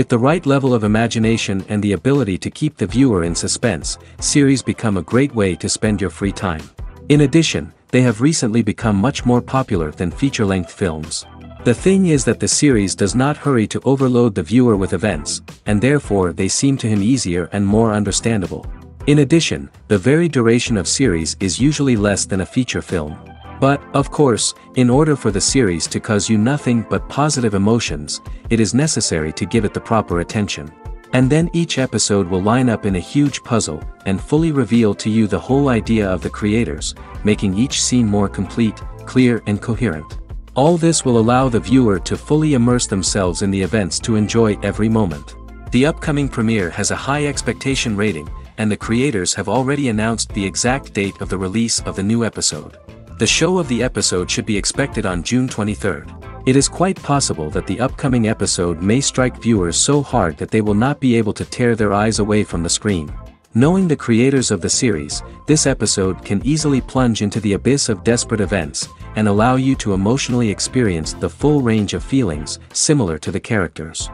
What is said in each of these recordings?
With the right level of imagination and the ability to keep the viewer in suspense, series become a great way to spend your free time. In addition, they have recently become much more popular than feature-length films. The thing is that the series does not hurry to overload the viewer with events, and therefore they seem to him easier and more understandable. In addition, the very duration of series is usually less than a feature film. But, of course, in order for the series to cause you nothing but positive emotions, it is necessary to give it the proper attention. And then each episode will line up in a huge puzzle, and fully reveal to you the whole idea of the creators, making each scene more complete, clear and coherent. All this will allow the viewer to fully immerse themselves in the events to enjoy every moment. The upcoming premiere has a high expectation rating, and the creators have already announced the exact date of the release of the new episode. The show of the episode should be expected on June 23rd. It is quite possible that the upcoming episode may strike viewers so hard that they will not be able to tear their eyes away from the screen. Knowing the creators of the series, this episode can easily plunge into the abyss of desperate events, and allow you to emotionally experience the full range of feelings, similar to the characters.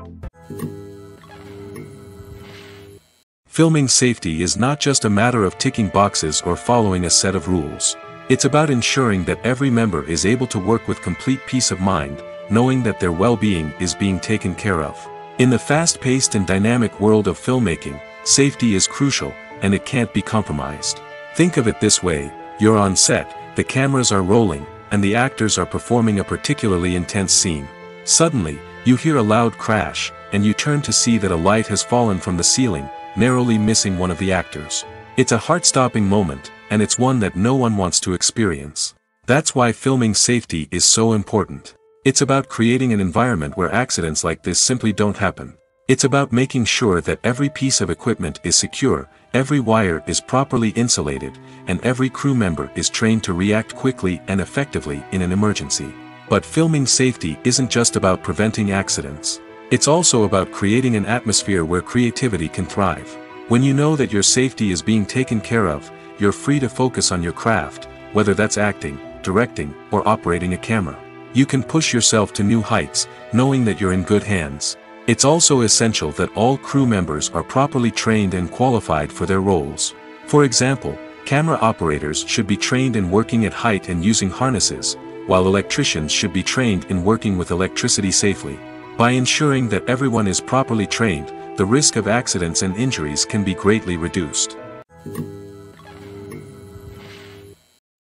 Filming safety is not just a matter of ticking boxes or following a set of rules. It's about ensuring that every member is able to work with complete peace of mind, knowing that their well-being is being taken care of. In the fast-paced and dynamic world of filmmaking, safety is crucial, and it can't be compromised. Think of it this way, you're on set, the cameras are rolling, and the actors are performing a particularly intense scene. Suddenly, you hear a loud crash, and you turn to see that a light has fallen from the ceiling, narrowly missing one of the actors. It's a heart-stopping moment, and it's one that no one wants to experience. That's why filming safety is so important. It's about creating an environment where accidents like this simply don't happen. It's about making sure that every piece of equipment is secure, every wire is properly insulated, and every crew member is trained to react quickly and effectively in an emergency. But filming safety isn't just about preventing accidents. It's also about creating an atmosphere where creativity can thrive. When you know that your safety is being taken care of, you're free to focus on your craft, whether that's acting, directing, or operating a camera. You can push yourself to new heights, knowing that you're in good hands. It's also essential that all crew members are properly trained and qualified for their roles. For example, camera operators should be trained in working at height and using harnesses, while electricians should be trained in working with electricity safely. By ensuring that everyone is properly trained, the risk of accidents and injuries can be greatly reduced.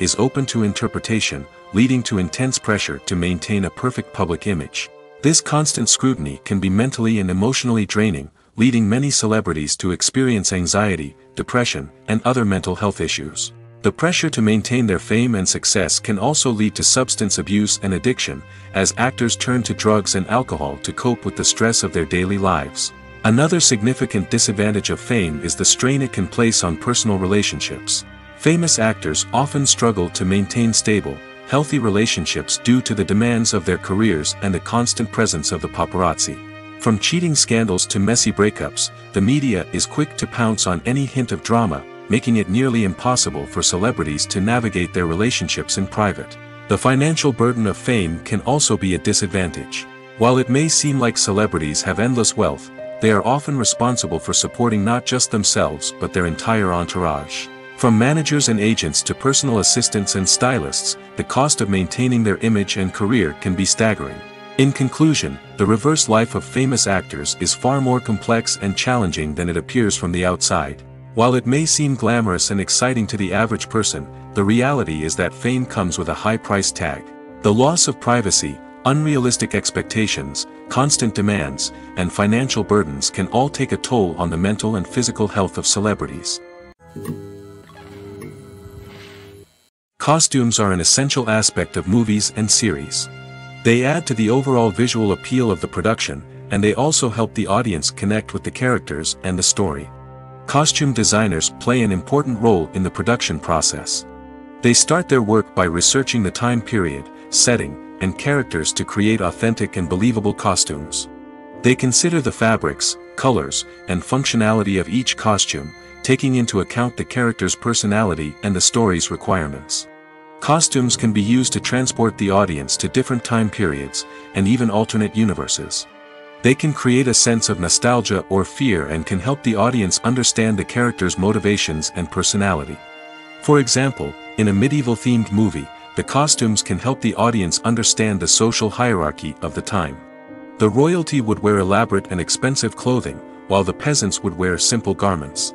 is open to interpretation, leading to intense pressure to maintain a perfect public image. This constant scrutiny can be mentally and emotionally draining, leading many celebrities to experience anxiety, depression, and other mental health issues. The pressure to maintain their fame and success can also lead to substance abuse and addiction, as actors turn to drugs and alcohol to cope with the stress of their daily lives. Another significant disadvantage of fame is the strain it can place on personal relationships. Famous actors often struggle to maintain stable, healthy relationships due to the demands of their careers and the constant presence of the paparazzi. From cheating scandals to messy breakups, the media is quick to pounce on any hint of drama, making it nearly impossible for celebrities to navigate their relationships in private. The financial burden of fame can also be a disadvantage. While it may seem like celebrities have endless wealth, they are often responsible for supporting not just themselves but their entire entourage. From managers and agents to personal assistants and stylists, the cost of maintaining their image and career can be staggering. In conclusion, the reverse life of famous actors is far more complex and challenging than it appears from the outside. While it may seem glamorous and exciting to the average person, the reality is that fame comes with a high price tag. The loss of privacy, unrealistic expectations, constant demands, and financial burdens can all take a toll on the mental and physical health of celebrities. Costumes are an essential aspect of movies and series. They add to the overall visual appeal of the production, and they also help the audience connect with the characters and the story. Costume designers play an important role in the production process. They start their work by researching the time period, setting, and characters to create authentic and believable costumes. They consider the fabrics, colors, and functionality of each costume, taking into account the character's personality and the story's requirements. Costumes can be used to transport the audience to different time periods, and even alternate universes. They can create a sense of nostalgia or fear and can help the audience understand the character's motivations and personality. For example, in a medieval-themed movie, the costumes can help the audience understand the social hierarchy of the time. The royalty would wear elaborate and expensive clothing, while the peasants would wear simple garments.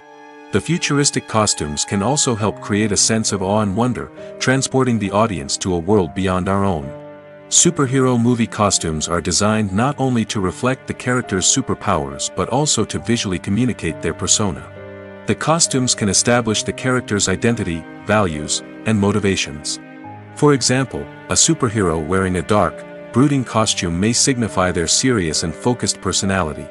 The futuristic costumes can also help create a sense of awe and wonder, transporting the audience to a world beyond our own. Superhero movie costumes are designed not only to reflect the character's superpowers but also to visually communicate their persona. The costumes can establish the character's identity, values, and motivations. For example, a superhero wearing a dark, brooding costume may signify their serious and focused personality.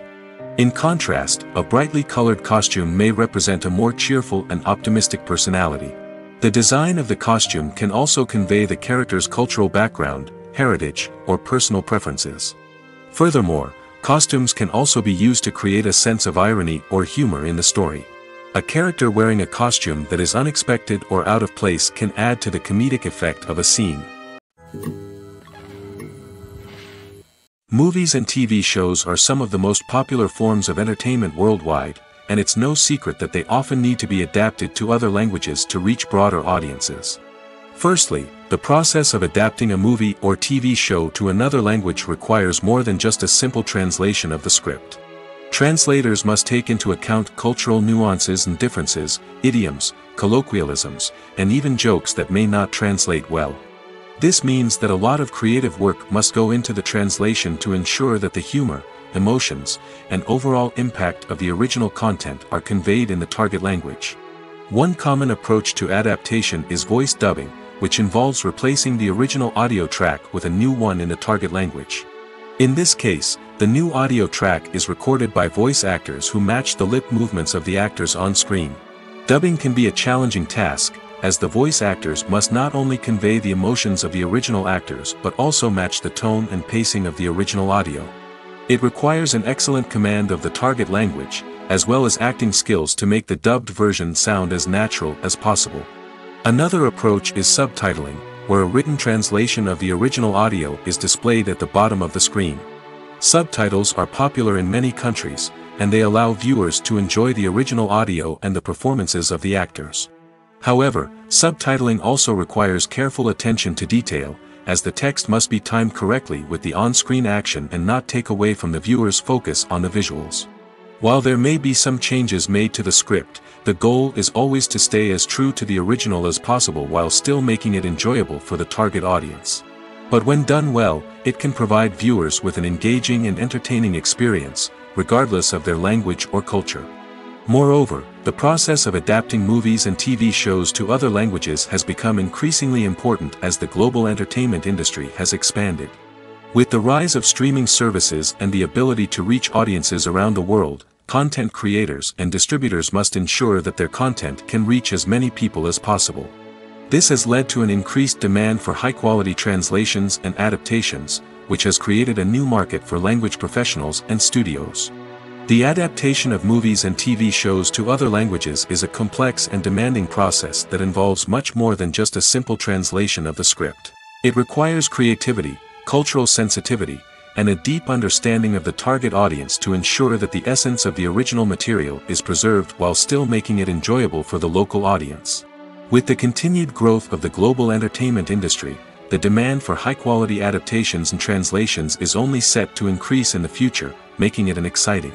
In contrast, a brightly colored costume may represent a more cheerful and optimistic personality. The design of the costume can also convey the character's cultural background, heritage, or personal preferences. Furthermore, costumes can also be used to create a sense of irony or humor in the story. A character wearing a costume that is unexpected or out of place can add to the comedic effect of a scene. Movies and TV shows are some of the most popular forms of entertainment worldwide, and it's no secret that they often need to be adapted to other languages to reach broader audiences. Firstly, the process of adapting a movie or TV show to another language requires more than just a simple translation of the script. Translators must take into account cultural nuances and differences, idioms, colloquialisms, and even jokes that may not translate well. This means that a lot of creative work must go into the translation to ensure that the humor, emotions, and overall impact of the original content are conveyed in the target language. One common approach to adaptation is voice dubbing, which involves replacing the original audio track with a new one in the target language. In this case, the new audio track is recorded by voice actors who match the lip movements of the actors on screen. Dubbing can be a challenging task, as the voice actors must not only convey the emotions of the original actors but also match the tone and pacing of the original audio. It requires an excellent command of the target language, as well as acting skills to make the dubbed version sound as natural as possible. Another approach is subtitling, where a written translation of the original audio is displayed at the bottom of the screen. Subtitles are popular in many countries, and they allow viewers to enjoy the original audio and the performances of the actors. However, subtitling also requires careful attention to detail, as the text must be timed correctly with the on-screen action and not take away from the viewer's focus on the visuals. While there may be some changes made to the script, the goal is always to stay as true to the original as possible while still making it enjoyable for the target audience. But when done well, it can provide viewers with an engaging and entertaining experience, regardless of their language or culture. Moreover, the process of adapting movies and TV shows to other languages has become increasingly important as the global entertainment industry has expanded. With the rise of streaming services and the ability to reach audiences around the world, content creators and distributors must ensure that their content can reach as many people as possible. This has led to an increased demand for high-quality translations and adaptations, which has created a new market for language professionals and studios. The adaptation of movies and TV shows to other languages is a complex and demanding process that involves much more than just a simple translation of the script. It requires creativity, cultural sensitivity, and a deep understanding of the target audience to ensure that the essence of the original material is preserved while still making it enjoyable for the local audience. With the continued growth of the global entertainment industry, the demand for high-quality adaptations and translations is only set to increase in the future, making it an exciting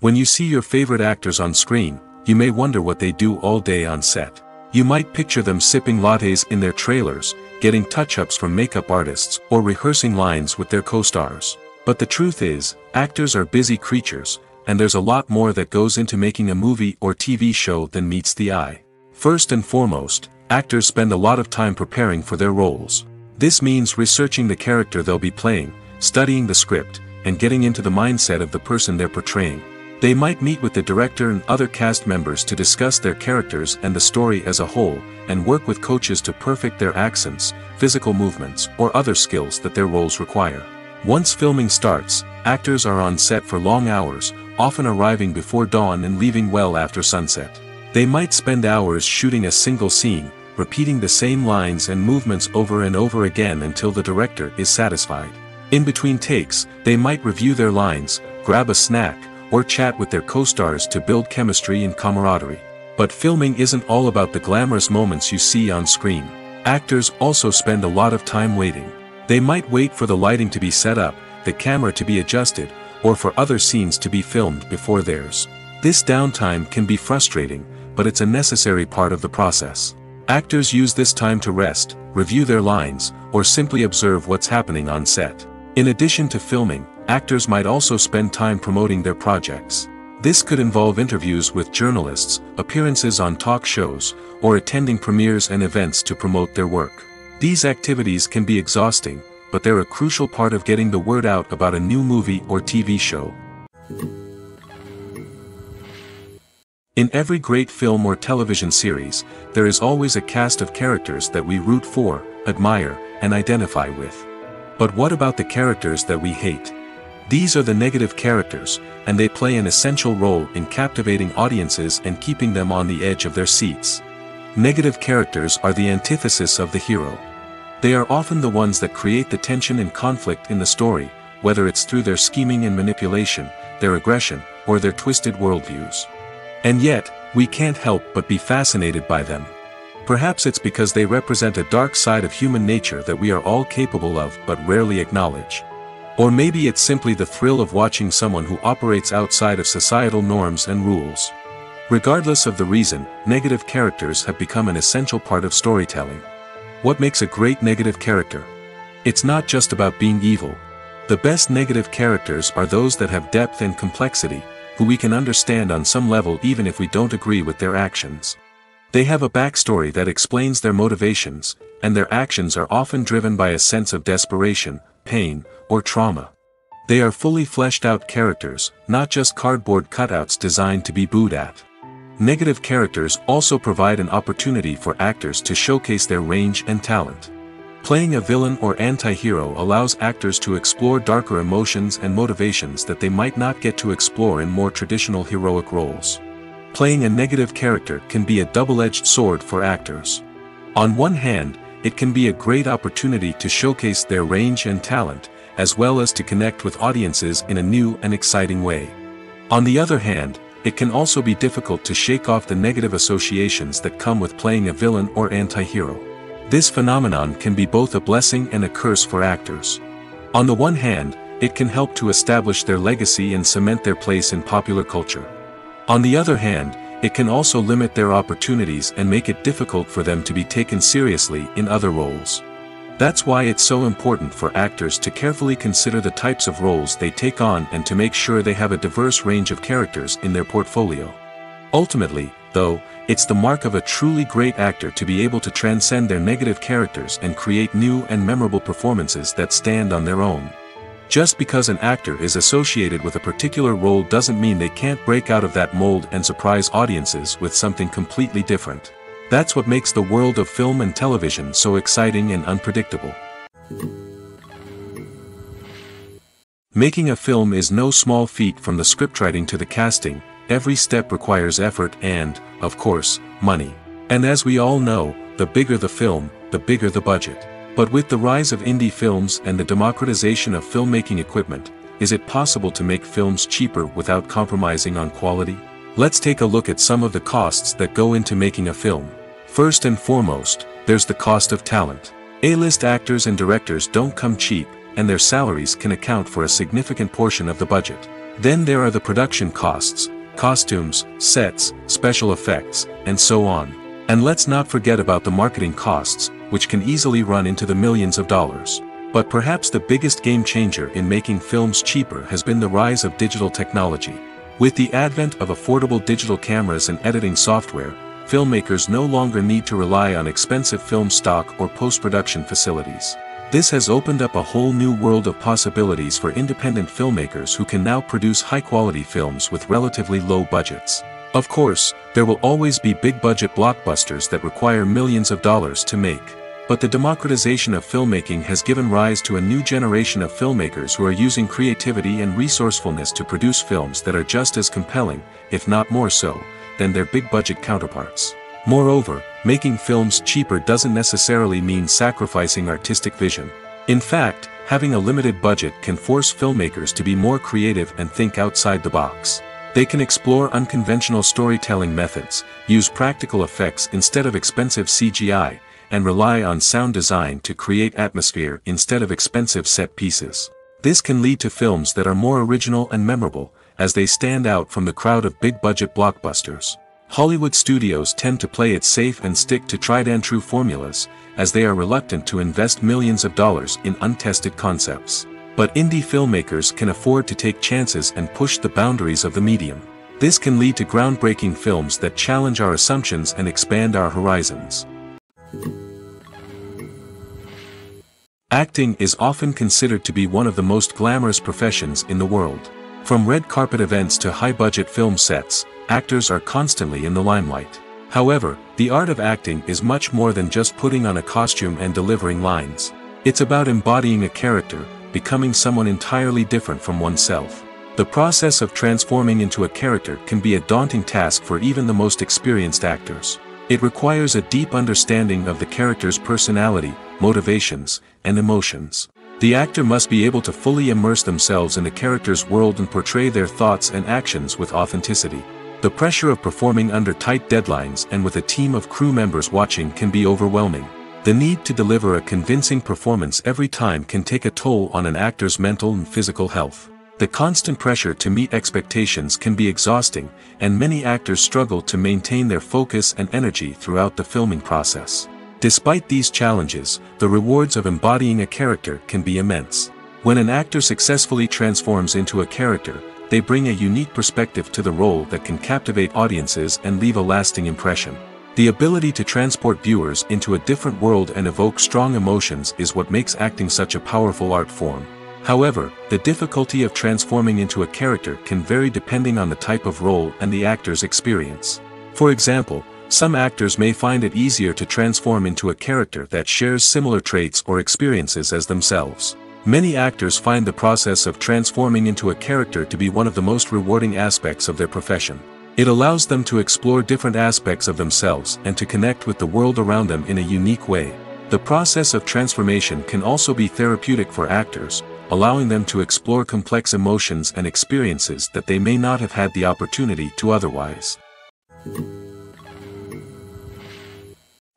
When you see your favorite actors on screen, you may wonder what they do all day on set. You might picture them sipping lattes in their trailers, getting touch-ups from makeup artists, or rehearsing lines with their co-stars. But the truth is, actors are busy creatures, and there's a lot more that goes into making a movie or TV show than meets the eye. First and foremost, actors spend a lot of time preparing for their roles. This means researching the character they'll be playing, studying the script, and getting into the mindset of the person they're portraying. They might meet with the director and other cast members to discuss their characters and the story as a whole, and work with coaches to perfect their accents, physical movements, or other skills that their roles require. Once filming starts, actors are on set for long hours, often arriving before dawn and leaving well after sunset. They might spend hours shooting a single scene, repeating the same lines and movements over and over again until the director is satisfied. In between takes, they might review their lines, grab a snack, or chat with their co-stars to build chemistry and camaraderie. But filming isn't all about the glamorous moments you see on screen. Actors also spend a lot of time waiting. They might wait for the lighting to be set up, the camera to be adjusted, or for other scenes to be filmed before theirs. This downtime can be frustrating, but it's a necessary part of the process. Actors use this time to rest, review their lines, or simply observe what's happening on set. In addition to filming, actors might also spend time promoting their projects. This could involve interviews with journalists, appearances on talk shows, or attending premieres and events to promote their work. These activities can be exhausting, but they're a crucial part of getting the word out about a new movie or TV show. In every great film or television series, there is always a cast of characters that we root for, admire, and identify with. But what about the characters that we hate? These are the negative characters, and they play an essential role in captivating audiences and keeping them on the edge of their seats. Negative characters are the antithesis of the hero. They are often the ones that create the tension and conflict in the story, whether it's through their scheming and manipulation, their aggression, or their twisted worldviews. And yet, we can't help but be fascinated by them. Perhaps it's because they represent a dark side of human nature that we are all capable of but rarely acknowledge. Or maybe it's simply the thrill of watching someone who operates outside of societal norms and rules. Regardless of the reason, negative characters have become an essential part of storytelling. What makes a great negative character? It's not just about being evil. The best negative characters are those that have depth and complexity, who we can understand on some level even if we don't agree with their actions. They have a backstory that explains their motivations, and their actions are often driven by a sense of desperation, pain, or trauma. They are fully fleshed out characters, not just cardboard cutouts designed to be booed at. Negative characters also provide an opportunity for actors to showcase their range and talent. Playing a villain or anti-hero allows actors to explore darker emotions and motivations that they might not get to explore in more traditional heroic roles. Playing a negative character can be a double-edged sword for actors. On one hand, it can be a great opportunity to showcase their range and talent, as well as to connect with audiences in a new and exciting way. On the other hand, it can also be difficult to shake off the negative associations that come with playing a villain or anti-hero. This phenomenon can be both a blessing and a curse for actors. On the one hand, it can help to establish their legacy and cement their place in popular culture. On the other hand, it can also limit their opportunities and make it difficult for them to be taken seriously in other roles. That's why it's so important for actors to carefully consider the types of roles they take on and to make sure they have a diverse range of characters in their portfolio. Ultimately, though, it's the mark of a truly great actor to be able to transcend their negative characters and create new and memorable performances that stand on their own. Just because an actor is associated with a particular role doesn't mean they can't break out of that mold and surprise audiences with something completely different. That's what makes the world of film and television so exciting and unpredictable. Making a film is no small feat from the scriptwriting to the casting, every step requires effort and, of course, money. And as we all know, the bigger the film, the bigger the budget. But with the rise of indie films and the democratization of filmmaking equipment, is it possible to make films cheaper without compromising on quality? Let's take a look at some of the costs that go into making a film. First and foremost, there's the cost of talent. A-list actors and directors don't come cheap, and their salaries can account for a significant portion of the budget. Then there are the production costs, costumes, sets, special effects, and so on. And let's not forget about the marketing costs, which can easily run into the millions of dollars. But perhaps the biggest game changer in making films cheaper has been the rise of digital technology. With the advent of affordable digital cameras and editing software, filmmakers no longer need to rely on expensive film stock or post-production facilities. This has opened up a whole new world of possibilities for independent filmmakers who can now produce high-quality films with relatively low budgets. Of course, there will always be big-budget blockbusters that require millions of dollars to make. But the democratization of filmmaking has given rise to a new generation of filmmakers who are using creativity and resourcefulness to produce films that are just as compelling, if not more so, than their big-budget counterparts. Moreover, making films cheaper doesn't necessarily mean sacrificing artistic vision. In fact, having a limited budget can force filmmakers to be more creative and think outside the box. They can explore unconventional storytelling methods, use practical effects instead of expensive CGI, and rely on sound design to create atmosphere instead of expensive set pieces. This can lead to films that are more original and memorable, as they stand out from the crowd of big-budget blockbusters. Hollywood studios tend to play it safe and stick to tried-and-true formulas, as they are reluctant to invest millions of dollars in untested concepts. But indie filmmakers can afford to take chances and push the boundaries of the medium. This can lead to groundbreaking films that challenge our assumptions and expand our horizons. Acting is often considered to be one of the most glamorous professions in the world. From red carpet events to high-budget film sets, actors are constantly in the limelight. However, the art of acting is much more than just putting on a costume and delivering lines. It's about embodying a character, becoming someone entirely different from oneself. The process of transforming into a character can be a daunting task for even the most experienced actors. It requires a deep understanding of the character's personality, motivations, and emotions. The actor must be able to fully immerse themselves in the character's world and portray their thoughts and actions with authenticity. The pressure of performing under tight deadlines and with a team of crew members watching can be overwhelming. The need to deliver a convincing performance every time can take a toll on an actor's mental and physical health. The constant pressure to meet expectations can be exhausting, and many actors struggle to maintain their focus and energy throughout the filming process. Despite these challenges, the rewards of embodying a character can be immense. When an actor successfully transforms into a character, they bring a unique perspective to the role that can captivate audiences and leave a lasting impression. The ability to transport viewers into a different world and evoke strong emotions is what makes acting such a powerful art form. However, the difficulty of transforming into a character can vary depending on the type of role and the actor's experience. For example, some actors may find it easier to transform into a character that shares similar traits or experiences as themselves. Many actors find the process of transforming into a character to be one of the most rewarding aspects of their profession. It allows them to explore different aspects of themselves and to connect with the world around them in a unique way. The process of transformation can also be therapeutic for actors, allowing them to explore complex emotions and experiences that they may not have had the opportunity to otherwise.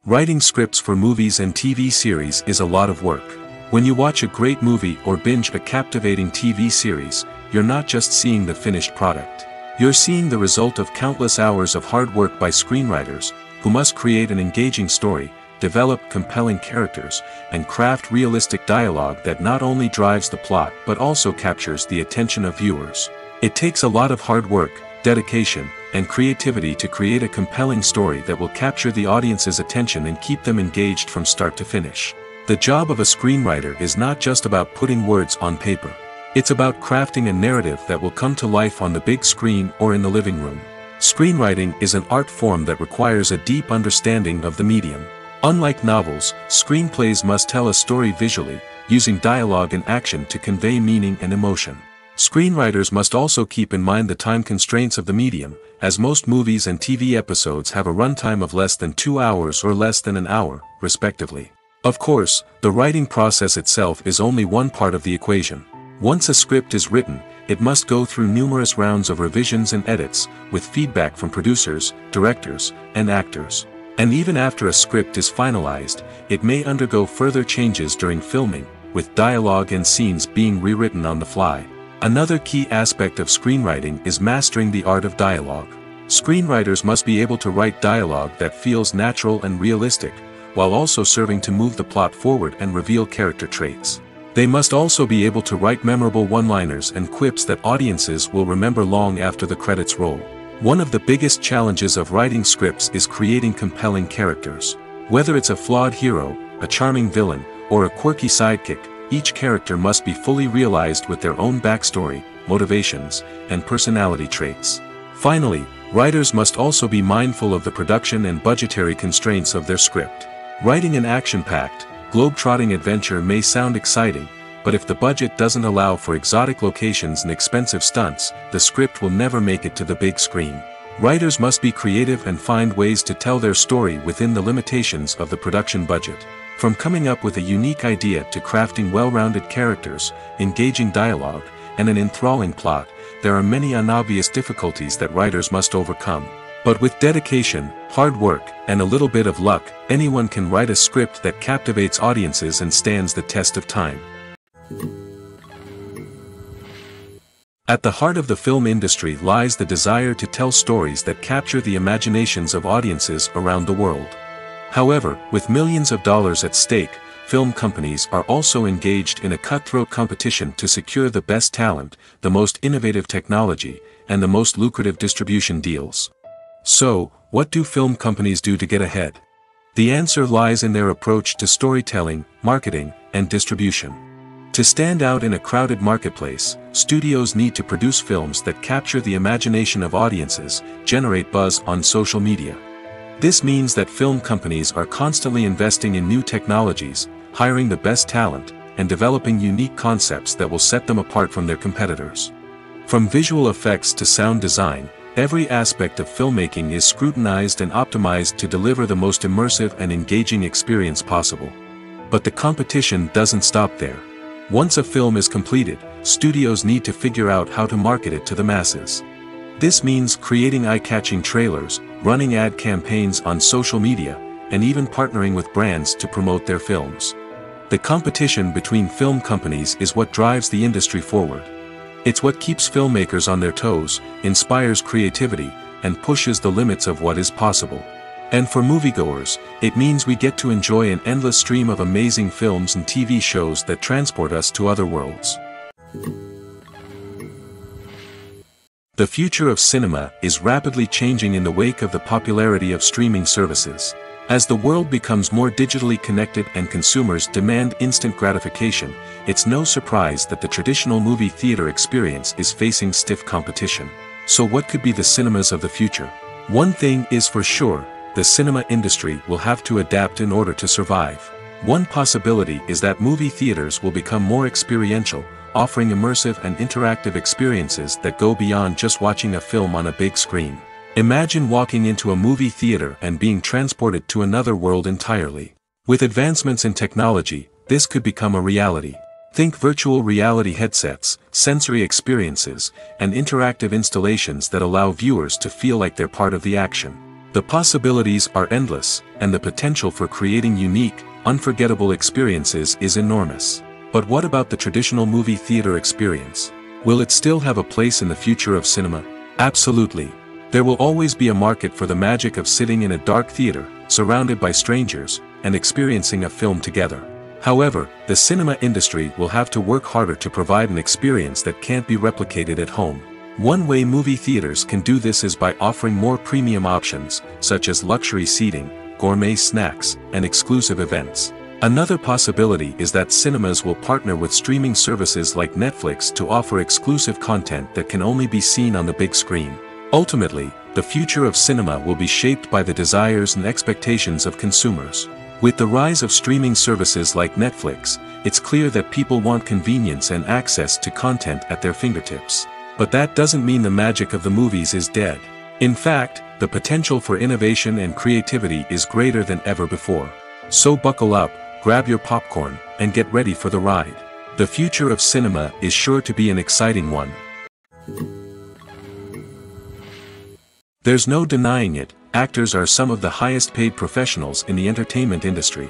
Writing scripts for movies and TV series is a lot of work. When you watch a great movie or binge a captivating TV series, you're not just seeing the finished product. You're seeing the result of countless hours of hard work by screenwriters, who must create an engaging story, develop compelling characters, and craft realistic dialogue that not only drives the plot but also captures the attention of viewers. It takes a lot of hard work, dedication, and creativity to create a compelling story that will capture the audience's attention and keep them engaged from start to finish. The job of a screenwriter is not just about putting words on paper. It's about crafting a narrative that will come to life on the big screen or in the living room. Screenwriting is an art form that requires a deep understanding of the medium. Unlike novels, screenplays must tell a story visually, using dialogue and action to convey meaning and emotion. Screenwriters must also keep in mind the time constraints of the medium, as most movies and TV episodes have a runtime of less than two hours or less than an hour, respectively. Of course, the writing process itself is only one part of the equation. Once a script is written, it must go through numerous rounds of revisions and edits, with feedback from producers, directors, and actors. And even after a script is finalized, it may undergo further changes during filming, with dialogue and scenes being rewritten on the fly. Another key aspect of screenwriting is mastering the art of dialogue. Screenwriters must be able to write dialogue that feels natural and realistic, while also serving to move the plot forward and reveal character traits. They must also be able to write memorable one-liners and quips that audiences will remember long after the credits roll. One of the biggest challenges of writing scripts is creating compelling characters. Whether it's a flawed hero, a charming villain, or a quirky sidekick, each character must be fully realized with their own backstory, motivations, and personality traits. Finally, writers must also be mindful of the production and budgetary constraints of their script. Writing an action-packed, globe-trotting adventure may sound exciting, but if the budget doesn't allow for exotic locations and expensive stunts, the script will never make it to the big screen. Writers must be creative and find ways to tell their story within the limitations of the production budget. From coming up with a unique idea to crafting well-rounded characters, engaging dialogue, and an enthralling plot, there are many unobvious difficulties that writers must overcome. But with dedication, hard work, and a little bit of luck, anyone can write a script that captivates audiences and stands the test of time. At the heart of the film industry lies the desire to tell stories that capture the imaginations of audiences around the world. However, with millions of dollars at stake, film companies are also engaged in a cutthroat competition to secure the best talent, the most innovative technology, and the most lucrative distribution deals. So, what do film companies do to get ahead? The answer lies in their approach to storytelling, marketing, and distribution. To stand out in a crowded marketplace, studios need to produce films that capture the imagination of audiences, generate buzz on social media. This means that film companies are constantly investing in new technologies, hiring the best talent, and developing unique concepts that will set them apart from their competitors. From visual effects to sound design, Every aspect of filmmaking is scrutinized and optimized to deliver the most immersive and engaging experience possible. But the competition doesn't stop there. Once a film is completed, studios need to figure out how to market it to the masses. This means creating eye-catching trailers, running ad campaigns on social media, and even partnering with brands to promote their films. The competition between film companies is what drives the industry forward. It's what keeps filmmakers on their toes, inspires creativity, and pushes the limits of what is possible. And for moviegoers, it means we get to enjoy an endless stream of amazing films and TV shows that transport us to other worlds. The future of cinema is rapidly changing in the wake of the popularity of streaming services. As the world becomes more digitally connected and consumers demand instant gratification, it's no surprise that the traditional movie theater experience is facing stiff competition. So what could be the cinemas of the future? One thing is for sure, the cinema industry will have to adapt in order to survive. One possibility is that movie theaters will become more experiential, offering immersive and interactive experiences that go beyond just watching a film on a big screen. Imagine walking into a movie theater and being transported to another world entirely. With advancements in technology, this could become a reality. Think virtual reality headsets, sensory experiences, and interactive installations that allow viewers to feel like they're part of the action. The possibilities are endless, and the potential for creating unique, unforgettable experiences is enormous. But what about the traditional movie theater experience? Will it still have a place in the future of cinema? Absolutely. There will always be a market for the magic of sitting in a dark theater, surrounded by strangers, and experiencing a film together. However, the cinema industry will have to work harder to provide an experience that can't be replicated at home. One way movie theaters can do this is by offering more premium options, such as luxury seating, gourmet snacks, and exclusive events. Another possibility is that cinemas will partner with streaming services like Netflix to offer exclusive content that can only be seen on the big screen. Ultimately, the future of cinema will be shaped by the desires and expectations of consumers. With the rise of streaming services like Netflix, it's clear that people want convenience and access to content at their fingertips. But that doesn't mean the magic of the movies is dead. In fact, the potential for innovation and creativity is greater than ever before. So buckle up, grab your popcorn, and get ready for the ride. The future of cinema is sure to be an exciting one. There's no denying it, actors are some of the highest paid professionals in the entertainment industry.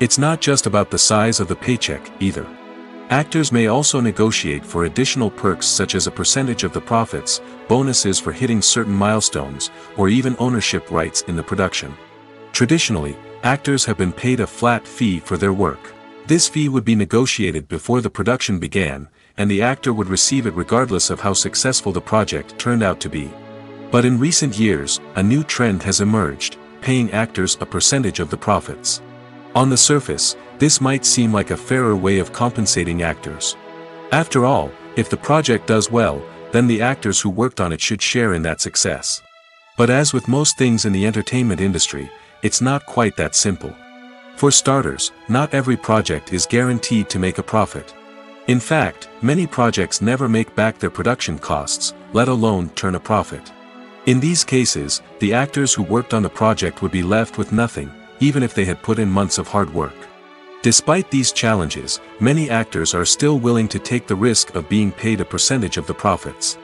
It's not just about the size of the paycheck, either. Actors may also negotiate for additional perks such as a percentage of the profits, bonuses for hitting certain milestones, or even ownership rights in the production. Traditionally, actors have been paid a flat fee for their work. This fee would be negotiated before the production began, and the actor would receive it regardless of how successful the project turned out to be. But in recent years, a new trend has emerged, paying actors a percentage of the profits. On the surface, this might seem like a fairer way of compensating actors. After all, if the project does well, then the actors who worked on it should share in that success. But as with most things in the entertainment industry, it's not quite that simple. For starters, not every project is guaranteed to make a profit. In fact, many projects never make back their production costs, let alone turn a profit. In these cases, the actors who worked on the project would be left with nothing, even if they had put in months of hard work. Despite these challenges, many actors are still willing to take the risk of being paid a percentage of the profits.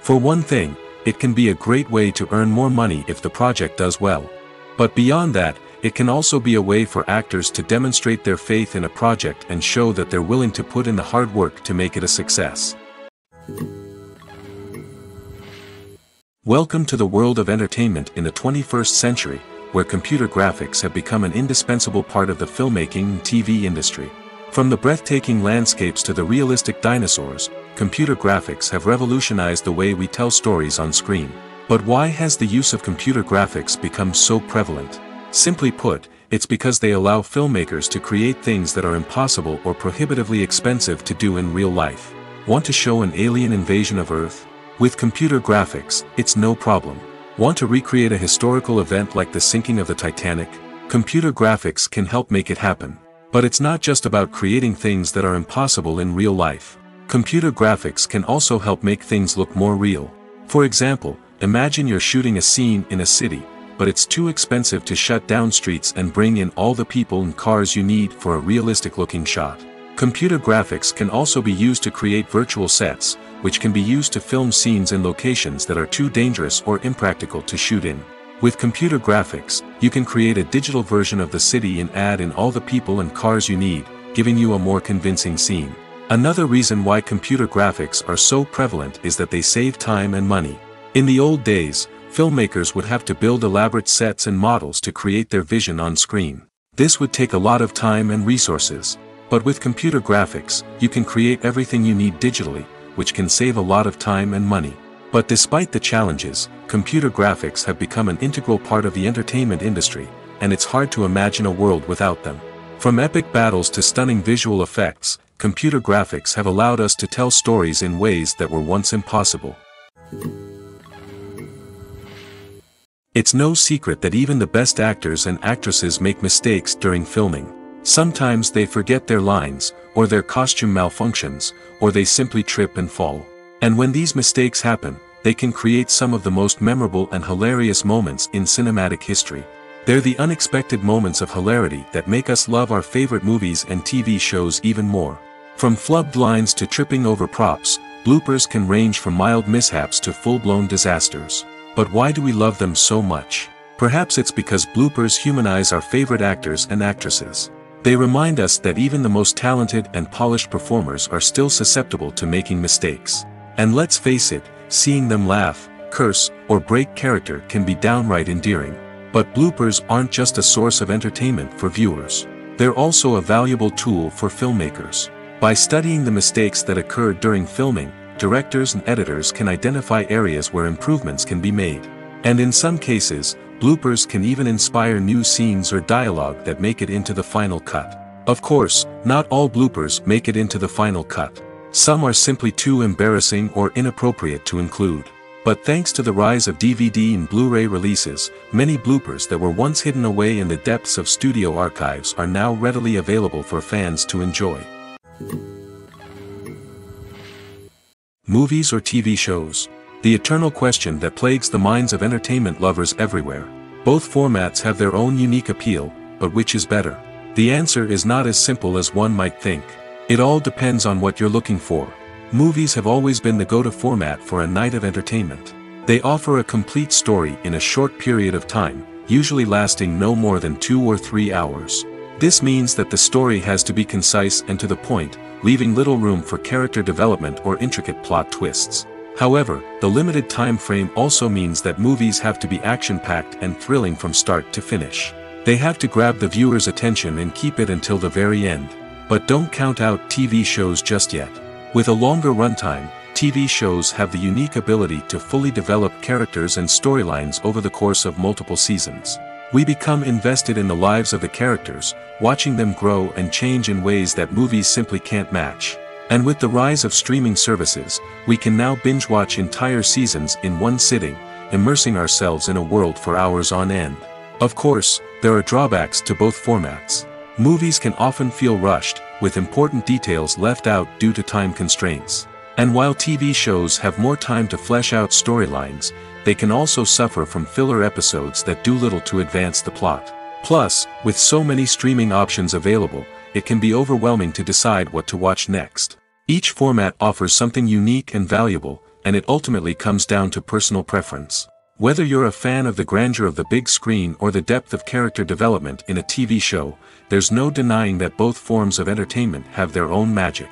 For one thing, it can be a great way to earn more money if the project does well. But beyond that, it can also be a way for actors to demonstrate their faith in a project and show that they're willing to put in the hard work to make it a success. Welcome to the world of entertainment in the 21st century, where computer graphics have become an indispensable part of the filmmaking and TV industry. From the breathtaking landscapes to the realistic dinosaurs, computer graphics have revolutionized the way we tell stories on screen. But why has the use of computer graphics become so prevalent? Simply put, it's because they allow filmmakers to create things that are impossible or prohibitively expensive to do in real life. Want to show an alien invasion of Earth? With computer graphics, it's no problem. Want to recreate a historical event like the sinking of the Titanic? Computer graphics can help make it happen. But it's not just about creating things that are impossible in real life. Computer graphics can also help make things look more real. For example, imagine you're shooting a scene in a city, but it's too expensive to shut down streets and bring in all the people and cars you need for a realistic looking shot. Computer graphics can also be used to create virtual sets, which can be used to film scenes in locations that are too dangerous or impractical to shoot in. With computer graphics, you can create a digital version of the city and add in all the people and cars you need, giving you a more convincing scene. Another reason why computer graphics are so prevalent is that they save time and money. In the old days, filmmakers would have to build elaborate sets and models to create their vision on screen. This would take a lot of time and resources. But with computer graphics, you can create everything you need digitally, which can save a lot of time and money. But despite the challenges, computer graphics have become an integral part of the entertainment industry, and it's hard to imagine a world without them. From epic battles to stunning visual effects, computer graphics have allowed us to tell stories in ways that were once impossible. It's no secret that even the best actors and actresses make mistakes during filming. Sometimes they forget their lines, or their costume malfunctions, or they simply trip and fall. And when these mistakes happen, they can create some of the most memorable and hilarious moments in cinematic history. They're the unexpected moments of hilarity that make us love our favorite movies and TV shows even more. From flubbed lines to tripping over props, bloopers can range from mild mishaps to full-blown disasters. But why do we love them so much? Perhaps it's because bloopers humanize our favorite actors and actresses. They remind us that even the most talented and polished performers are still susceptible to making mistakes. And let's face it, seeing them laugh, curse, or break character can be downright endearing. But bloopers aren't just a source of entertainment for viewers. They're also a valuable tool for filmmakers. By studying the mistakes that occurred during filming, directors and editors can identify areas where improvements can be made. And in some cases, bloopers can even inspire new scenes or dialogue that make it into the final cut. Of course, not all bloopers make it into the final cut. Some are simply too embarrassing or inappropriate to include. But thanks to the rise of DVD and Blu-ray releases, many bloopers that were once hidden away in the depths of studio archives are now readily available for fans to enjoy. Movies or TV shows? The eternal question that plagues the minds of entertainment lovers everywhere. Both formats have their own unique appeal, but which is better? The answer is not as simple as one might think. It all depends on what you're looking for. Movies have always been the go-to format for a night of entertainment. They offer a complete story in a short period of time, usually lasting no more than two or three hours. This means that the story has to be concise and to the point, leaving little room for character development or intricate plot twists. However, the limited time frame also means that movies have to be action-packed and thrilling from start to finish. They have to grab the viewer's attention and keep it until the very end. But don't count out TV shows just yet. With a longer runtime, TV shows have the unique ability to fully develop characters and storylines over the course of multiple seasons. We become invested in the lives of the characters, watching them grow and change in ways that movies simply can't match. And with the rise of streaming services, we can now binge-watch entire seasons in one sitting, immersing ourselves in a world for hours on end. Of course, there are drawbacks to both formats. Movies can often feel rushed, with important details left out due to time constraints. And while TV shows have more time to flesh out storylines, they can also suffer from filler episodes that do little to advance the plot. Plus, with so many streaming options available, it can be overwhelming to decide what to watch next. Each format offers something unique and valuable, and it ultimately comes down to personal preference. Whether you're a fan of the grandeur of the big screen or the depth of character development in a TV show, there's no denying that both forms of entertainment have their own magic.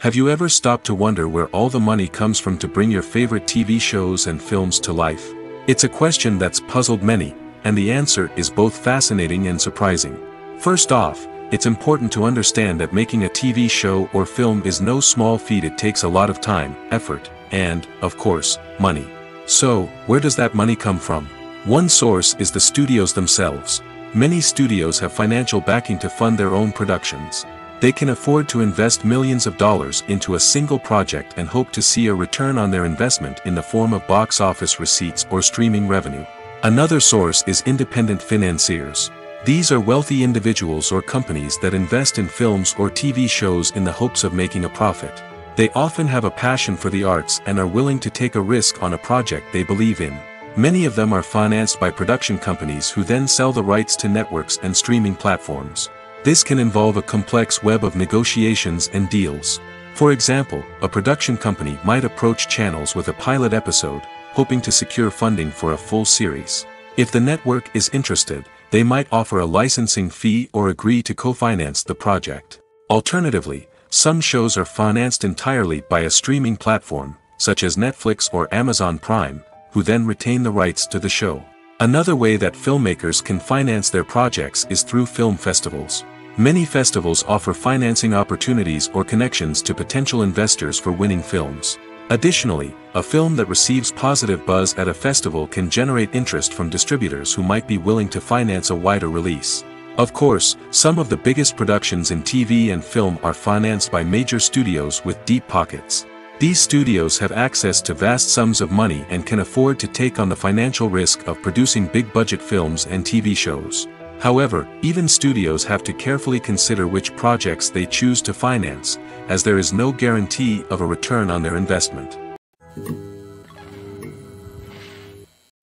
Have you ever stopped to wonder where all the money comes from to bring your favorite TV shows and films to life? It's a question that's puzzled many, and the answer is both fascinating and surprising. First off, it's important to understand that making a TV show or film is no small feat it takes a lot of time, effort, and, of course, money. So, where does that money come from? One source is the studios themselves. Many studios have financial backing to fund their own productions. They can afford to invest millions of dollars into a single project and hope to see a return on their investment in the form of box office receipts or streaming revenue. Another source is independent financiers. These are wealthy individuals or companies that invest in films or TV shows in the hopes of making a profit. They often have a passion for the arts and are willing to take a risk on a project they believe in. Many of them are financed by production companies who then sell the rights to networks and streaming platforms. This can involve a complex web of negotiations and deals. For example, a production company might approach channels with a pilot episode, hoping to secure funding for a full series. If the network is interested, they might offer a licensing fee or agree to co-finance the project. Alternatively, some shows are financed entirely by a streaming platform, such as Netflix or Amazon Prime, who then retain the rights to the show. Another way that filmmakers can finance their projects is through film festivals. Many festivals offer financing opportunities or connections to potential investors for winning films. Additionally, a film that receives positive buzz at a festival can generate interest from distributors who might be willing to finance a wider release. Of course, some of the biggest productions in TV and film are financed by major studios with deep pockets. These studios have access to vast sums of money and can afford to take on the financial risk of producing big-budget films and TV shows. However, even studios have to carefully consider which projects they choose to finance, as there is no guarantee of a return on their investment.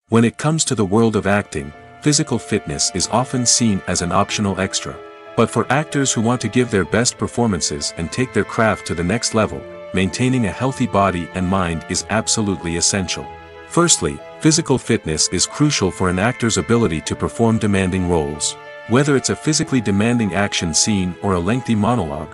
When it comes to the world of acting, physical fitness is often seen as an optional extra. But for actors who want to give their best performances and take their craft to the next level, maintaining a healthy body and mind is absolutely essential. Firstly, physical fitness is crucial for an actor's ability to perform demanding roles. Whether it's a physically demanding action scene or a lengthy monologue,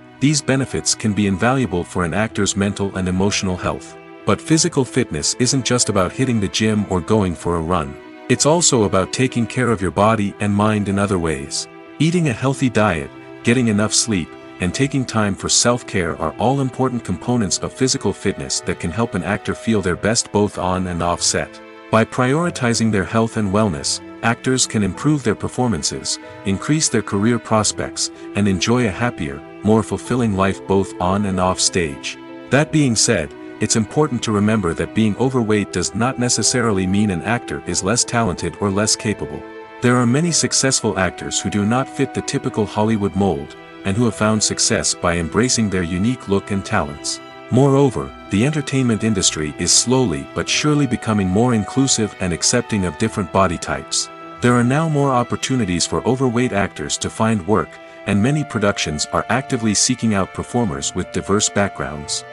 these benefits can be invaluable for an actor's mental and emotional health. But physical fitness isn't just about hitting the gym or going for a run. It's also about taking care of your body and mind in other ways. Eating a healthy diet, getting enough sleep, and taking time for self-care are all important components of physical fitness that can help an actor feel their best both on and off set. By prioritizing their health and wellness, actors can improve their performances, increase their career prospects, and enjoy a happier, more fulfilling life both on and off stage. That being said, it's important to remember that being overweight does not necessarily mean an actor is less talented or less capable. There are many successful actors who do not fit the typical Hollywood mold, and who have found success by embracing their unique look and talents. Moreover, the entertainment industry is slowly but surely becoming more inclusive and accepting of different body types. There are now more opportunities for overweight actors to find work, and many productions are actively seeking out performers with diverse backgrounds.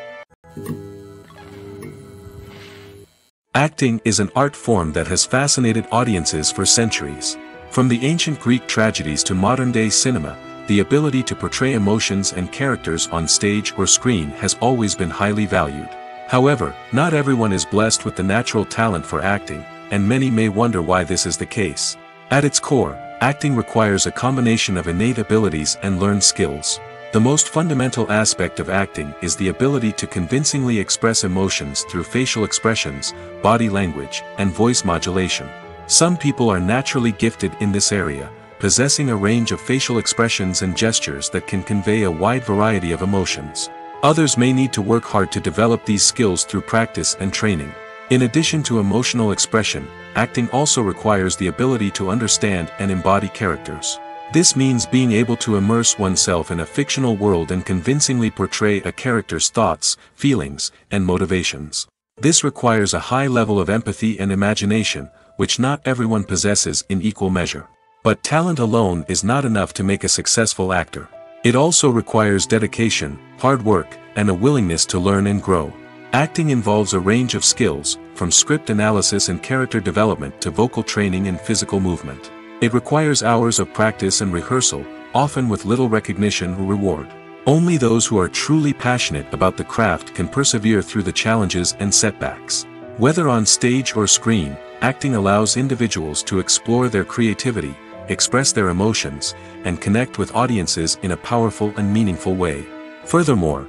Acting is an art form that has fascinated audiences for centuries. From the ancient Greek tragedies to modern-day cinema, the ability to portray emotions and characters on stage or screen has always been highly valued. However, not everyone is blessed with the natural talent for acting, and many may wonder why this is the case. At its core, acting requires a combination of innate abilities and learned skills. The most fundamental aspect of acting is the ability to convincingly express emotions through facial expressions, body language, and voice modulation. Some people are naturally gifted in this area, possessing a range of facial expressions and gestures that can convey a wide variety of emotions. Others may need to work hard to develop these skills through practice and training. In addition to emotional expression, acting also requires the ability to understand and embody characters. This means being able to immerse oneself in a fictional world and convincingly portray a character's thoughts, feelings, and motivations. This requires a high level of empathy and imagination, which not everyone possesses in equal measure. But talent alone is not enough to make a successful actor. It also requires dedication, hard work, and a willingness to learn and grow. Acting involves a range of skills, from script analysis and character development to vocal training and physical movement. It requires hours of practice and rehearsal, often with little recognition or reward. Only those who are truly passionate about the craft can persevere through the challenges and setbacks. Whether on stage or screen, acting allows individuals to explore their creativity, express their emotions, and connect with audiences in a powerful and meaningful way. Furthermore,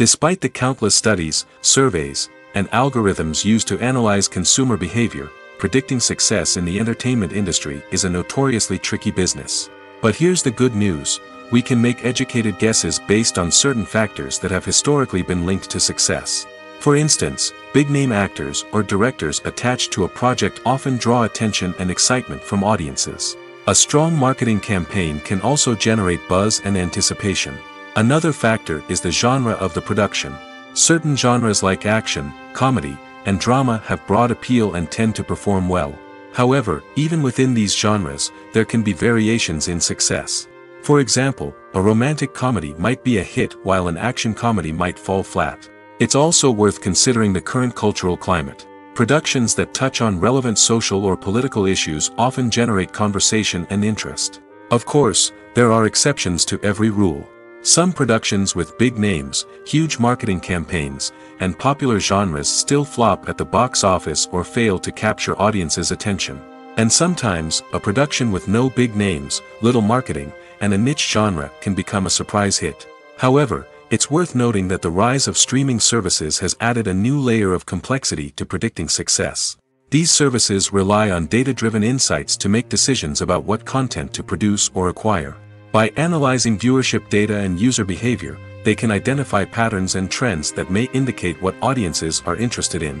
Despite the countless studies, surveys, and algorithms used to analyze consumer behavior, predicting success in the entertainment industry is a notoriously tricky business. But here's the good news, we can make educated guesses based on certain factors that have historically been linked to success. For instance, big-name actors or directors attached to a project often draw attention and excitement from audiences. A strong marketing campaign can also generate buzz and anticipation. Another factor is the genre of the production. Certain genres like action, comedy, and drama have broad appeal and tend to perform well. However, even within these genres, there can be variations in success. For example, a romantic comedy might be a hit while an action comedy might fall flat. It's also worth considering the current cultural climate. Productions that touch on relevant social or political issues often generate conversation and interest. Of course, there are exceptions to every rule. Some productions with big names, huge marketing campaigns, and popular genres still flop at the box office or fail to capture audiences' attention. And sometimes, a production with no big names, little marketing, and a niche genre can become a surprise hit. However, it's worth noting that the rise of streaming services has added a new layer of complexity to predicting success. These services rely on data-driven insights to make decisions about what content to produce or acquire. By analyzing viewership data and user behavior, they can identify patterns and trends that may indicate what audiences are interested in.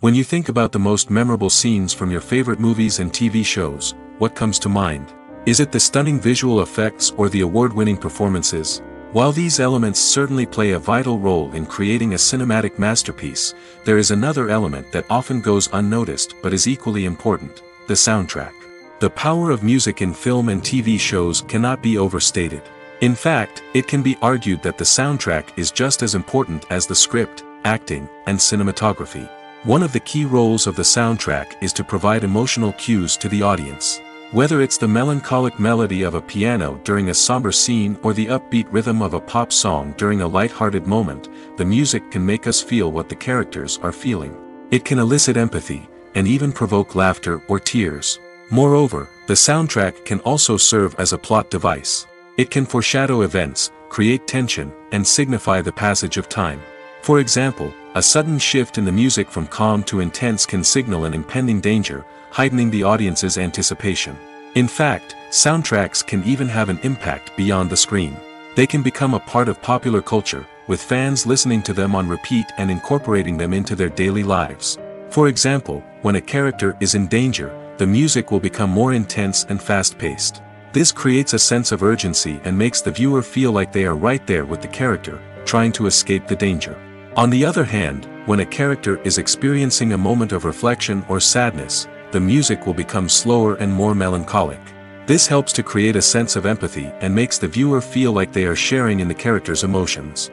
When you think about the most memorable scenes from your favorite movies and TV shows, what comes to mind? Is it the stunning visual effects or the award-winning performances? While these elements certainly play a vital role in creating a cinematic masterpiece, there is another element that often goes unnoticed but is equally important, the soundtrack. The power of music in film and TV shows cannot be overstated. In fact, it can be argued that the soundtrack is just as important as the script, acting, and cinematography. One of the key roles of the soundtrack is to provide emotional cues to the audience. Whether it's the melancholic melody of a piano during a somber scene or the upbeat rhythm of a pop song during a light-hearted moment, the music can make us feel what the characters are feeling. It can elicit empathy, and even provoke laughter or tears. Moreover, the soundtrack can also serve as a plot device. It can foreshadow events, create tension, and signify the passage of time. For example, a sudden shift in the music from calm to intense can signal an impending danger, heightening the audience's anticipation. In fact, soundtracks can even have an impact beyond the screen. They can become a part of popular culture, with fans listening to them on repeat and incorporating them into their daily lives. For example, when a character is in danger, the music will become more intense and fast-paced. This creates a sense of urgency and makes the viewer feel like they are right there with the character, trying to escape the danger. On the other hand, when a character is experiencing a moment of reflection or sadness, the music will become slower and more melancholic. This helps to create a sense of empathy and makes the viewer feel like they are sharing in the character's emotions.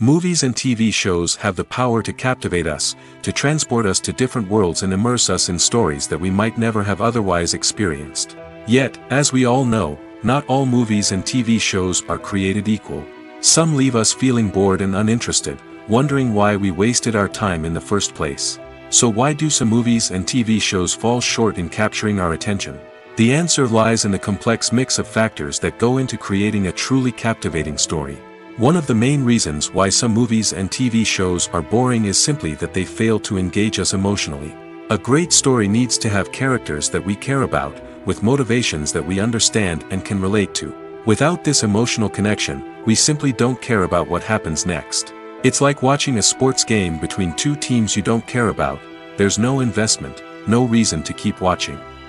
Movies and TV shows have the power to captivate us, to transport us to different worlds and immerse us in stories that we might never have otherwise experienced. Yet, as we all know, not all movies and TV shows are created equal. Some leave us feeling bored and uninterested, wondering why we wasted our time in the first place. So why do some movies and TV shows fall short in capturing our attention? The answer lies in the complex mix of factors that go into creating a truly captivating story. One of the main reasons why some movies and TV shows are boring is simply that they fail to engage us emotionally. A great story needs to have characters that we care about, with motivations that we understand and can relate to. Without this emotional connection, we simply don't care about what happens next. It's like watching a sports game between two teams you don't care about, there's no investment, no reason to keep watching.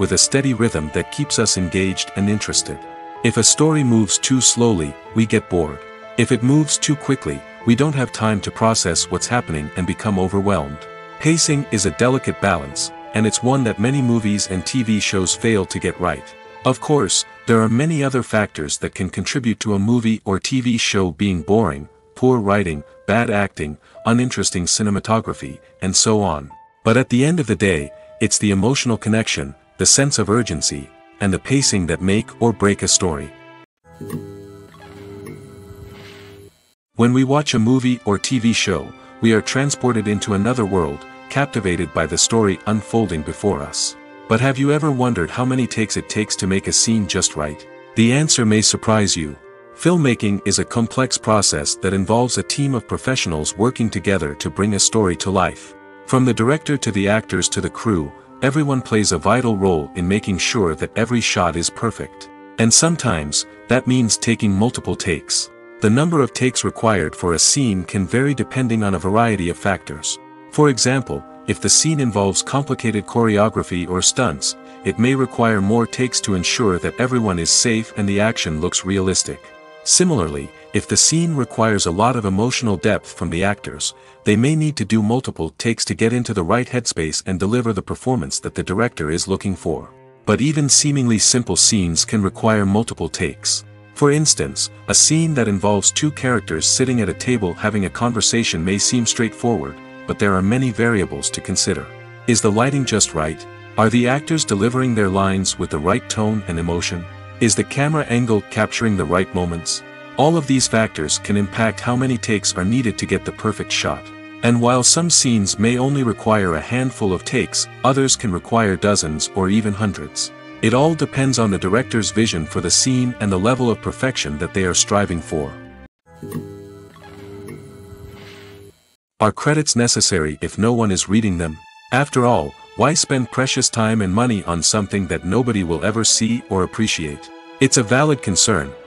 with a steady rhythm that keeps us engaged and interested. If a story moves too slowly, we get bored. If it moves too quickly, we don't have time to process what's happening and become overwhelmed. Pacing is a delicate balance, and it's one that many movies and TV shows fail to get right. Of course, there are many other factors that can contribute to a movie or TV show being boring, poor writing, bad acting, uninteresting cinematography, and so on. But at the end of the day, it's the emotional connection, the sense of urgency, and the pacing that make or break a story. When we watch a movie or TV show, we are transported into another world, captivated by the story unfolding before us. But have you ever wondered how many takes it takes to make a scene just right? The answer may surprise you. Filmmaking is a complex process that involves a team of professionals working together to bring a story to life. From the director to the actors to the crew, everyone plays a vital role in making sure that every shot is perfect. And sometimes, that means taking multiple takes. The number of takes required for a scene can vary depending on a variety of factors. For example, if the scene involves complicated choreography or stunts, it may require more takes to ensure that everyone is safe and the action looks realistic. Similarly, if the scene requires a lot of emotional depth from the actors, they may need to do multiple takes to get into the right headspace and deliver the performance that the director is looking for. But even seemingly simple scenes can require multiple takes. For instance, a scene that involves two characters sitting at a table having a conversation may seem straightforward, but there are many variables to consider. Is the lighting just right? Are the actors delivering their lines with the right tone and emotion? Is the camera angle capturing the right moments? All of these factors can impact how many takes are needed to get the perfect shot. And while some scenes may only require a handful of takes, others can require dozens or even hundreds. It all depends on the director's vision for the scene and the level of perfection that they are striving for. Are credits necessary if no one is reading them? After all, why spend precious time and money on something that nobody will ever see or appreciate? It's a valid concern,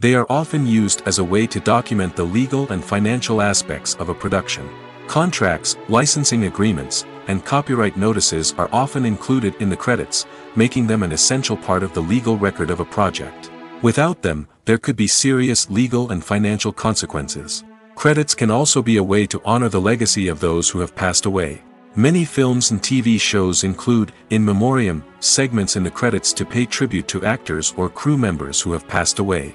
They are often used as a way to document the legal and financial aspects of a production. Contracts, licensing agreements, and copyright notices are often included in the credits, making them an essential part of the legal record of a project. Without them, there could be serious legal and financial consequences. Credits can also be a way to honor the legacy of those who have passed away. Many films and TV shows include, in memoriam, segments in the credits to pay tribute to actors or crew members who have passed away.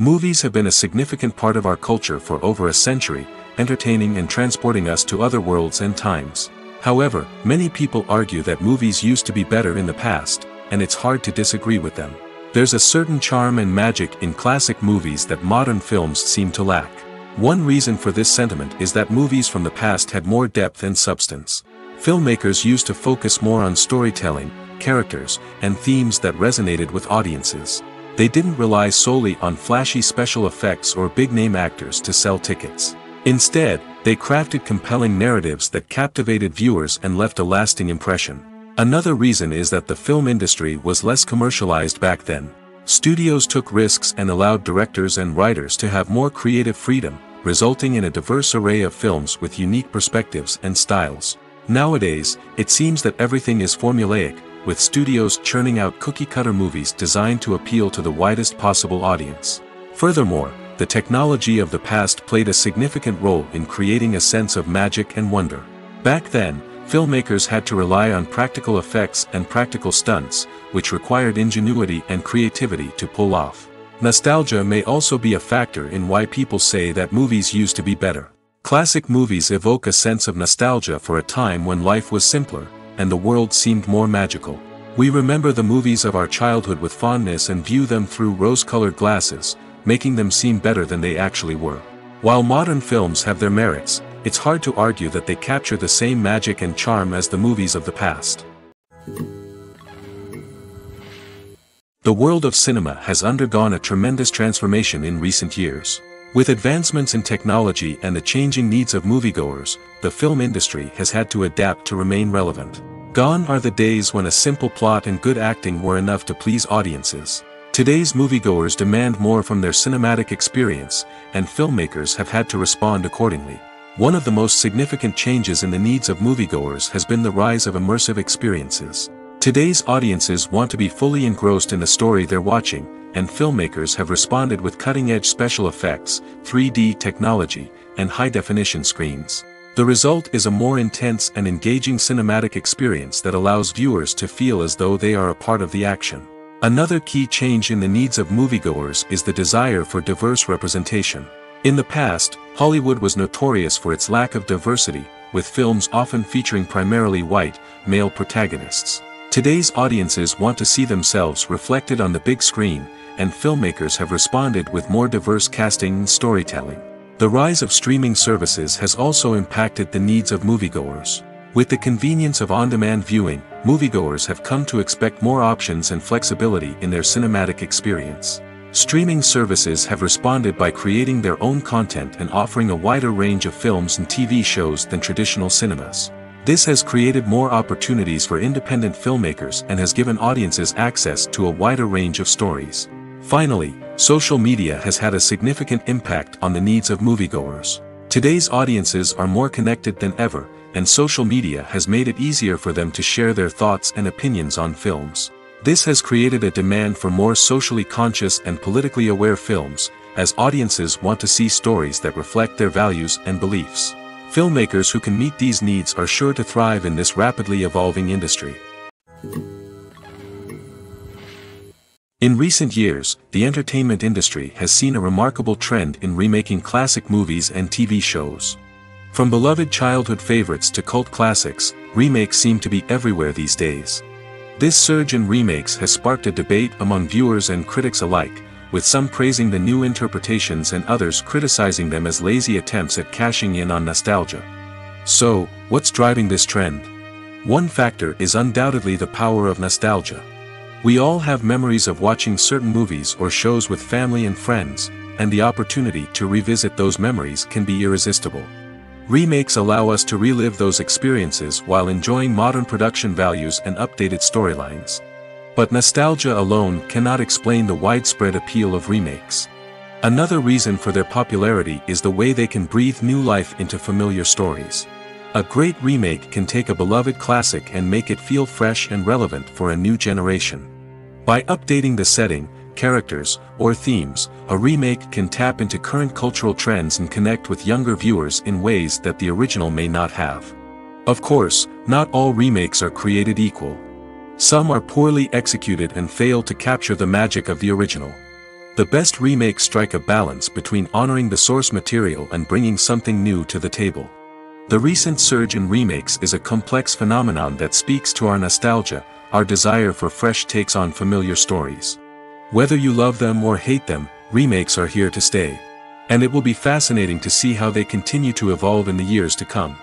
Movies have been a significant part of our culture for over a century, entertaining and transporting us to other worlds and times. However, many people argue that movies used to be better in the past, and it's hard to disagree with them. There's a certain charm and magic in classic movies that modern films seem to lack. One reason for this sentiment is that movies from the past had more depth and substance. Filmmakers used to focus more on storytelling, characters, and themes that resonated with audiences. They didn't rely solely on flashy special effects or big-name actors to sell tickets. Instead, they crafted compelling narratives that captivated viewers and left a lasting impression. Another reason is that the film industry was less commercialized back then. Studios took risks and allowed directors and writers to have more creative freedom, resulting in a diverse array of films with unique perspectives and styles. Nowadays, it seems that everything is formulaic, with studios churning out cookie-cutter movies designed to appeal to the widest possible audience. Furthermore, the technology of the past played a significant role in creating a sense of magic and wonder. Back then, filmmakers had to rely on practical effects and practical stunts, which required ingenuity and creativity to pull off. Nostalgia may also be a factor in why people say that movies used to be better. Classic movies evoke a sense of nostalgia for a time when life was simpler, and the world seemed more magical. We remember the movies of our childhood with fondness and view them through rose-colored glasses, making them seem better than they actually were. While modern films have their merits, it's hard to argue that they capture the same magic and charm as the movies of the past. The world of cinema has undergone a tremendous transformation in recent years. With advancements in technology and the changing needs of moviegoers, the film industry has had to adapt to remain relevant. Gone are the days when a simple plot and good acting were enough to please audiences. Today's moviegoers demand more from their cinematic experience, and filmmakers have had to respond accordingly. One of the most significant changes in the needs of moviegoers has been the rise of immersive experiences. Today's audiences want to be fully engrossed in the story they're watching, and filmmakers have responded with cutting-edge special effects, 3D technology, and high-definition screens. The result is a more intense and engaging cinematic experience that allows viewers to feel as though they are a part of the action. Another key change in the needs of moviegoers is the desire for diverse representation. In the past, Hollywood was notorious for its lack of diversity, with films often featuring primarily white, male protagonists. Today's audiences want to see themselves reflected on the big screen, and filmmakers have responded with more diverse casting and storytelling. The rise of streaming services has also impacted the needs of moviegoers. With the convenience of on-demand viewing, moviegoers have come to expect more options and flexibility in their cinematic experience. Streaming services have responded by creating their own content and offering a wider range of films and TV shows than traditional cinemas. This has created more opportunities for independent filmmakers and has given audiences access to a wider range of stories. Finally, social media has had a significant impact on the needs of moviegoers. Today's audiences are more connected than ever, and social media has made it easier for them to share their thoughts and opinions on films. This has created a demand for more socially conscious and politically aware films, as audiences want to see stories that reflect their values and beliefs. Filmmakers who can meet these needs are sure to thrive in this rapidly evolving industry. In recent years, the entertainment industry has seen a remarkable trend in remaking classic movies and TV shows. From beloved childhood favorites to cult classics, remakes seem to be everywhere these days. This surge in remakes has sparked a debate among viewers and critics alike, with some praising the new interpretations and others criticizing them as lazy attempts at cashing in on nostalgia. So, what's driving this trend? One factor is undoubtedly the power of nostalgia. We all have memories of watching certain movies or shows with family and friends, and the opportunity to revisit those memories can be irresistible. Remakes allow us to relive those experiences while enjoying modern production values and updated storylines. But nostalgia alone cannot explain the widespread appeal of remakes. Another reason for their popularity is the way they can breathe new life into familiar stories. A great remake can take a beloved classic and make it feel fresh and relevant for a new generation. By updating the setting, characters, or themes, a remake can tap into current cultural trends and connect with younger viewers in ways that the original may not have. Of course, not all remakes are created equal. Some are poorly executed and fail to capture the magic of the original. The best remakes strike a balance between honoring the source material and bringing something new to the table. The recent surge in remakes is a complex phenomenon that speaks to our nostalgia, our desire for fresh takes on familiar stories. Whether you love them or hate them, remakes are here to stay. And it will be fascinating to see how they continue to evolve in the years to come.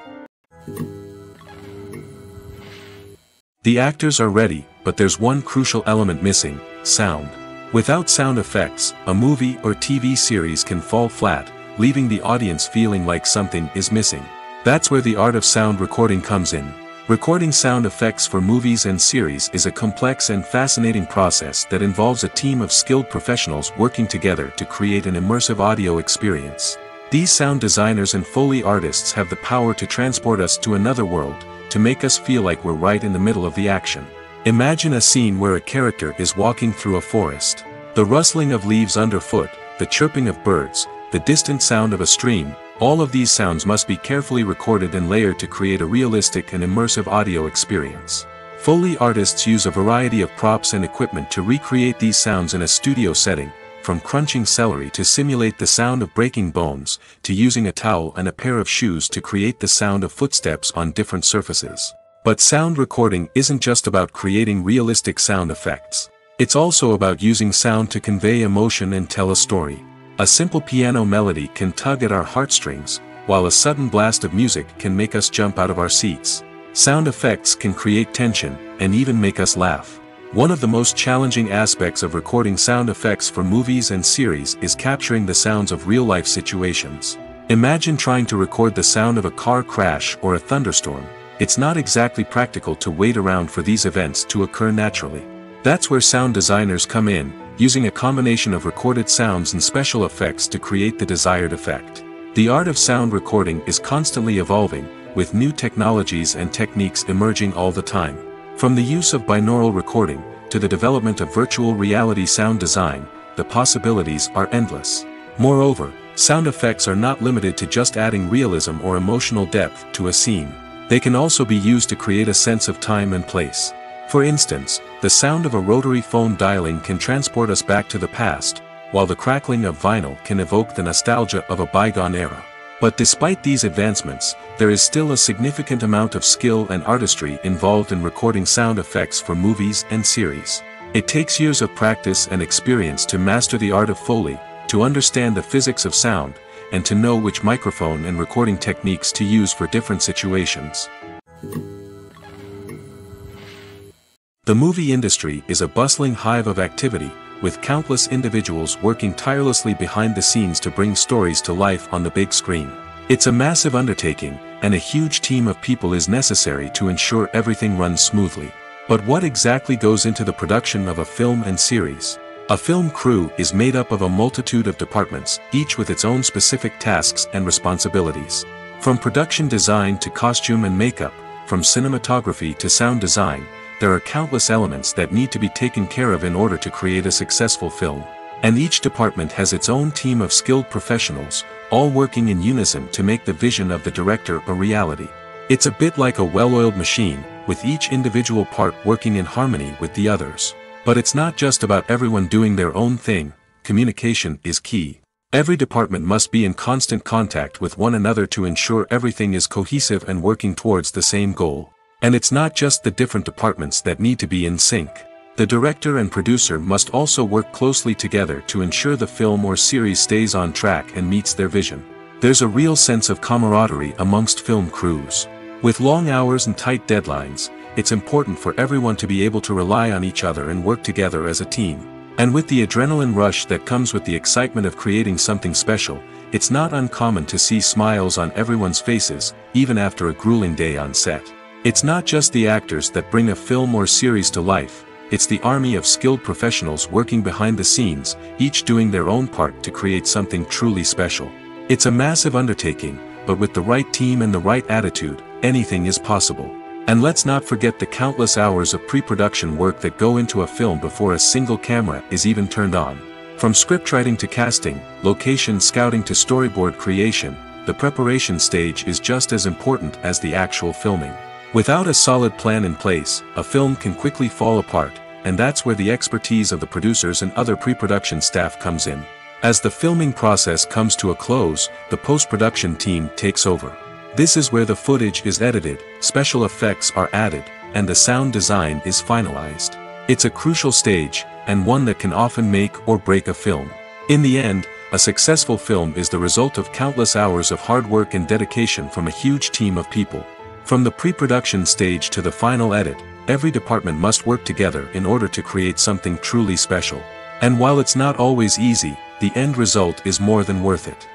The actors are ready, but there's one crucial element missing, sound. Without sound effects, a movie or TV series can fall flat, leaving the audience feeling like something is missing. That's where the art of sound recording comes in. Recording sound effects for movies and series is a complex and fascinating process that involves a team of skilled professionals working together to create an immersive audio experience. These sound designers and Foley artists have the power to transport us to another world, to make us feel like we're right in the middle of the action. Imagine a scene where a character is walking through a forest. The rustling of leaves underfoot, the chirping of birds, the distant sound of a stream, all of these sounds must be carefully recorded and layered to create a realistic and immersive audio experience. Foley artists use a variety of props and equipment to recreate these sounds in a studio setting, from crunching celery to simulate the sound of breaking bones, to using a towel and a pair of shoes to create the sound of footsteps on different surfaces. But sound recording isn't just about creating realistic sound effects. It's also about using sound to convey emotion and tell a story. A simple piano melody can tug at our heartstrings, while a sudden blast of music can make us jump out of our seats. Sound effects can create tension, and even make us laugh. One of the most challenging aspects of recording sound effects for movies and series is capturing the sounds of real-life situations. Imagine trying to record the sound of a car crash or a thunderstorm. It's not exactly practical to wait around for these events to occur naturally. That's where sound designers come in, using a combination of recorded sounds and special effects to create the desired effect. The art of sound recording is constantly evolving, with new technologies and techniques emerging all the time. From the use of binaural recording, to the development of virtual reality sound design, the possibilities are endless. Moreover, sound effects are not limited to just adding realism or emotional depth to a scene. They can also be used to create a sense of time and place. For instance, the sound of a rotary phone dialing can transport us back to the past, while the crackling of vinyl can evoke the nostalgia of a bygone era. But despite these advancements, there is still a significant amount of skill and artistry involved in recording sound effects for movies and series. It takes years of practice and experience to master the art of Foley, to understand the physics of sound, and to know which microphone and recording techniques to use for different situations. The movie industry is a bustling hive of activity, with countless individuals working tirelessly behind the scenes to bring stories to life on the big screen. It's a massive undertaking, and a huge team of people is necessary to ensure everything runs smoothly. But what exactly goes into the production of a film and series? A film crew is made up of a multitude of departments, each with its own specific tasks and responsibilities. From production design to costume and makeup, from cinematography to sound design, there are countless elements that need to be taken care of in order to create a successful film. And each department has its own team of skilled professionals, all working in unison to make the vision of the director a reality. It's a bit like a well-oiled machine, with each individual part working in harmony with the others. But it's not just about everyone doing their own thing, communication is key. Every department must be in constant contact with one another to ensure everything is cohesive and working towards the same goal. And it's not just the different departments that need to be in sync. The director and producer must also work closely together to ensure the film or series stays on track and meets their vision. There's a real sense of camaraderie amongst film crews. With long hours and tight deadlines, it's important for everyone to be able to rely on each other and work together as a team. And with the adrenaline rush that comes with the excitement of creating something special, it's not uncommon to see smiles on everyone's faces, even after a grueling day on set. It's not just the actors that bring a film or series to life, it's the army of skilled professionals working behind the scenes, each doing their own part to create something truly special. It's a massive undertaking, but with the right team and the right attitude, anything is possible. And let's not forget the countless hours of pre-production work that go into a film before a single camera is even turned on. From scriptwriting to casting, location scouting to storyboard creation, the preparation stage is just as important as the actual filming. Without a solid plan in place, a film can quickly fall apart, and that's where the expertise of the producers and other pre-production staff comes in. As the filming process comes to a close, the post-production team takes over. This is where the footage is edited, special effects are added, and the sound design is finalized. It's a crucial stage, and one that can often make or break a film. In the end, a successful film is the result of countless hours of hard work and dedication from a huge team of people. From the pre-production stage to the final edit, every department must work together in order to create something truly special. And while it's not always easy, the end result is more than worth it.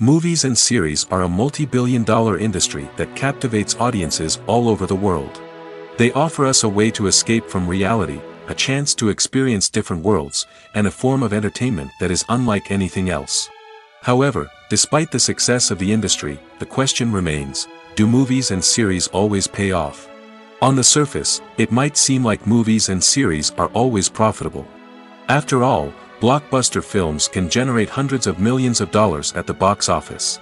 Movies and series are a multi-billion dollar industry that captivates audiences all over the world. They offer us a way to escape from reality, a chance to experience different worlds, and a form of entertainment that is unlike anything else. However, despite the success of the industry, the question remains, do movies and series always pay off? On the surface, it might seem like movies and series are always profitable. After all, blockbuster films can generate hundreds of millions of dollars at the box office.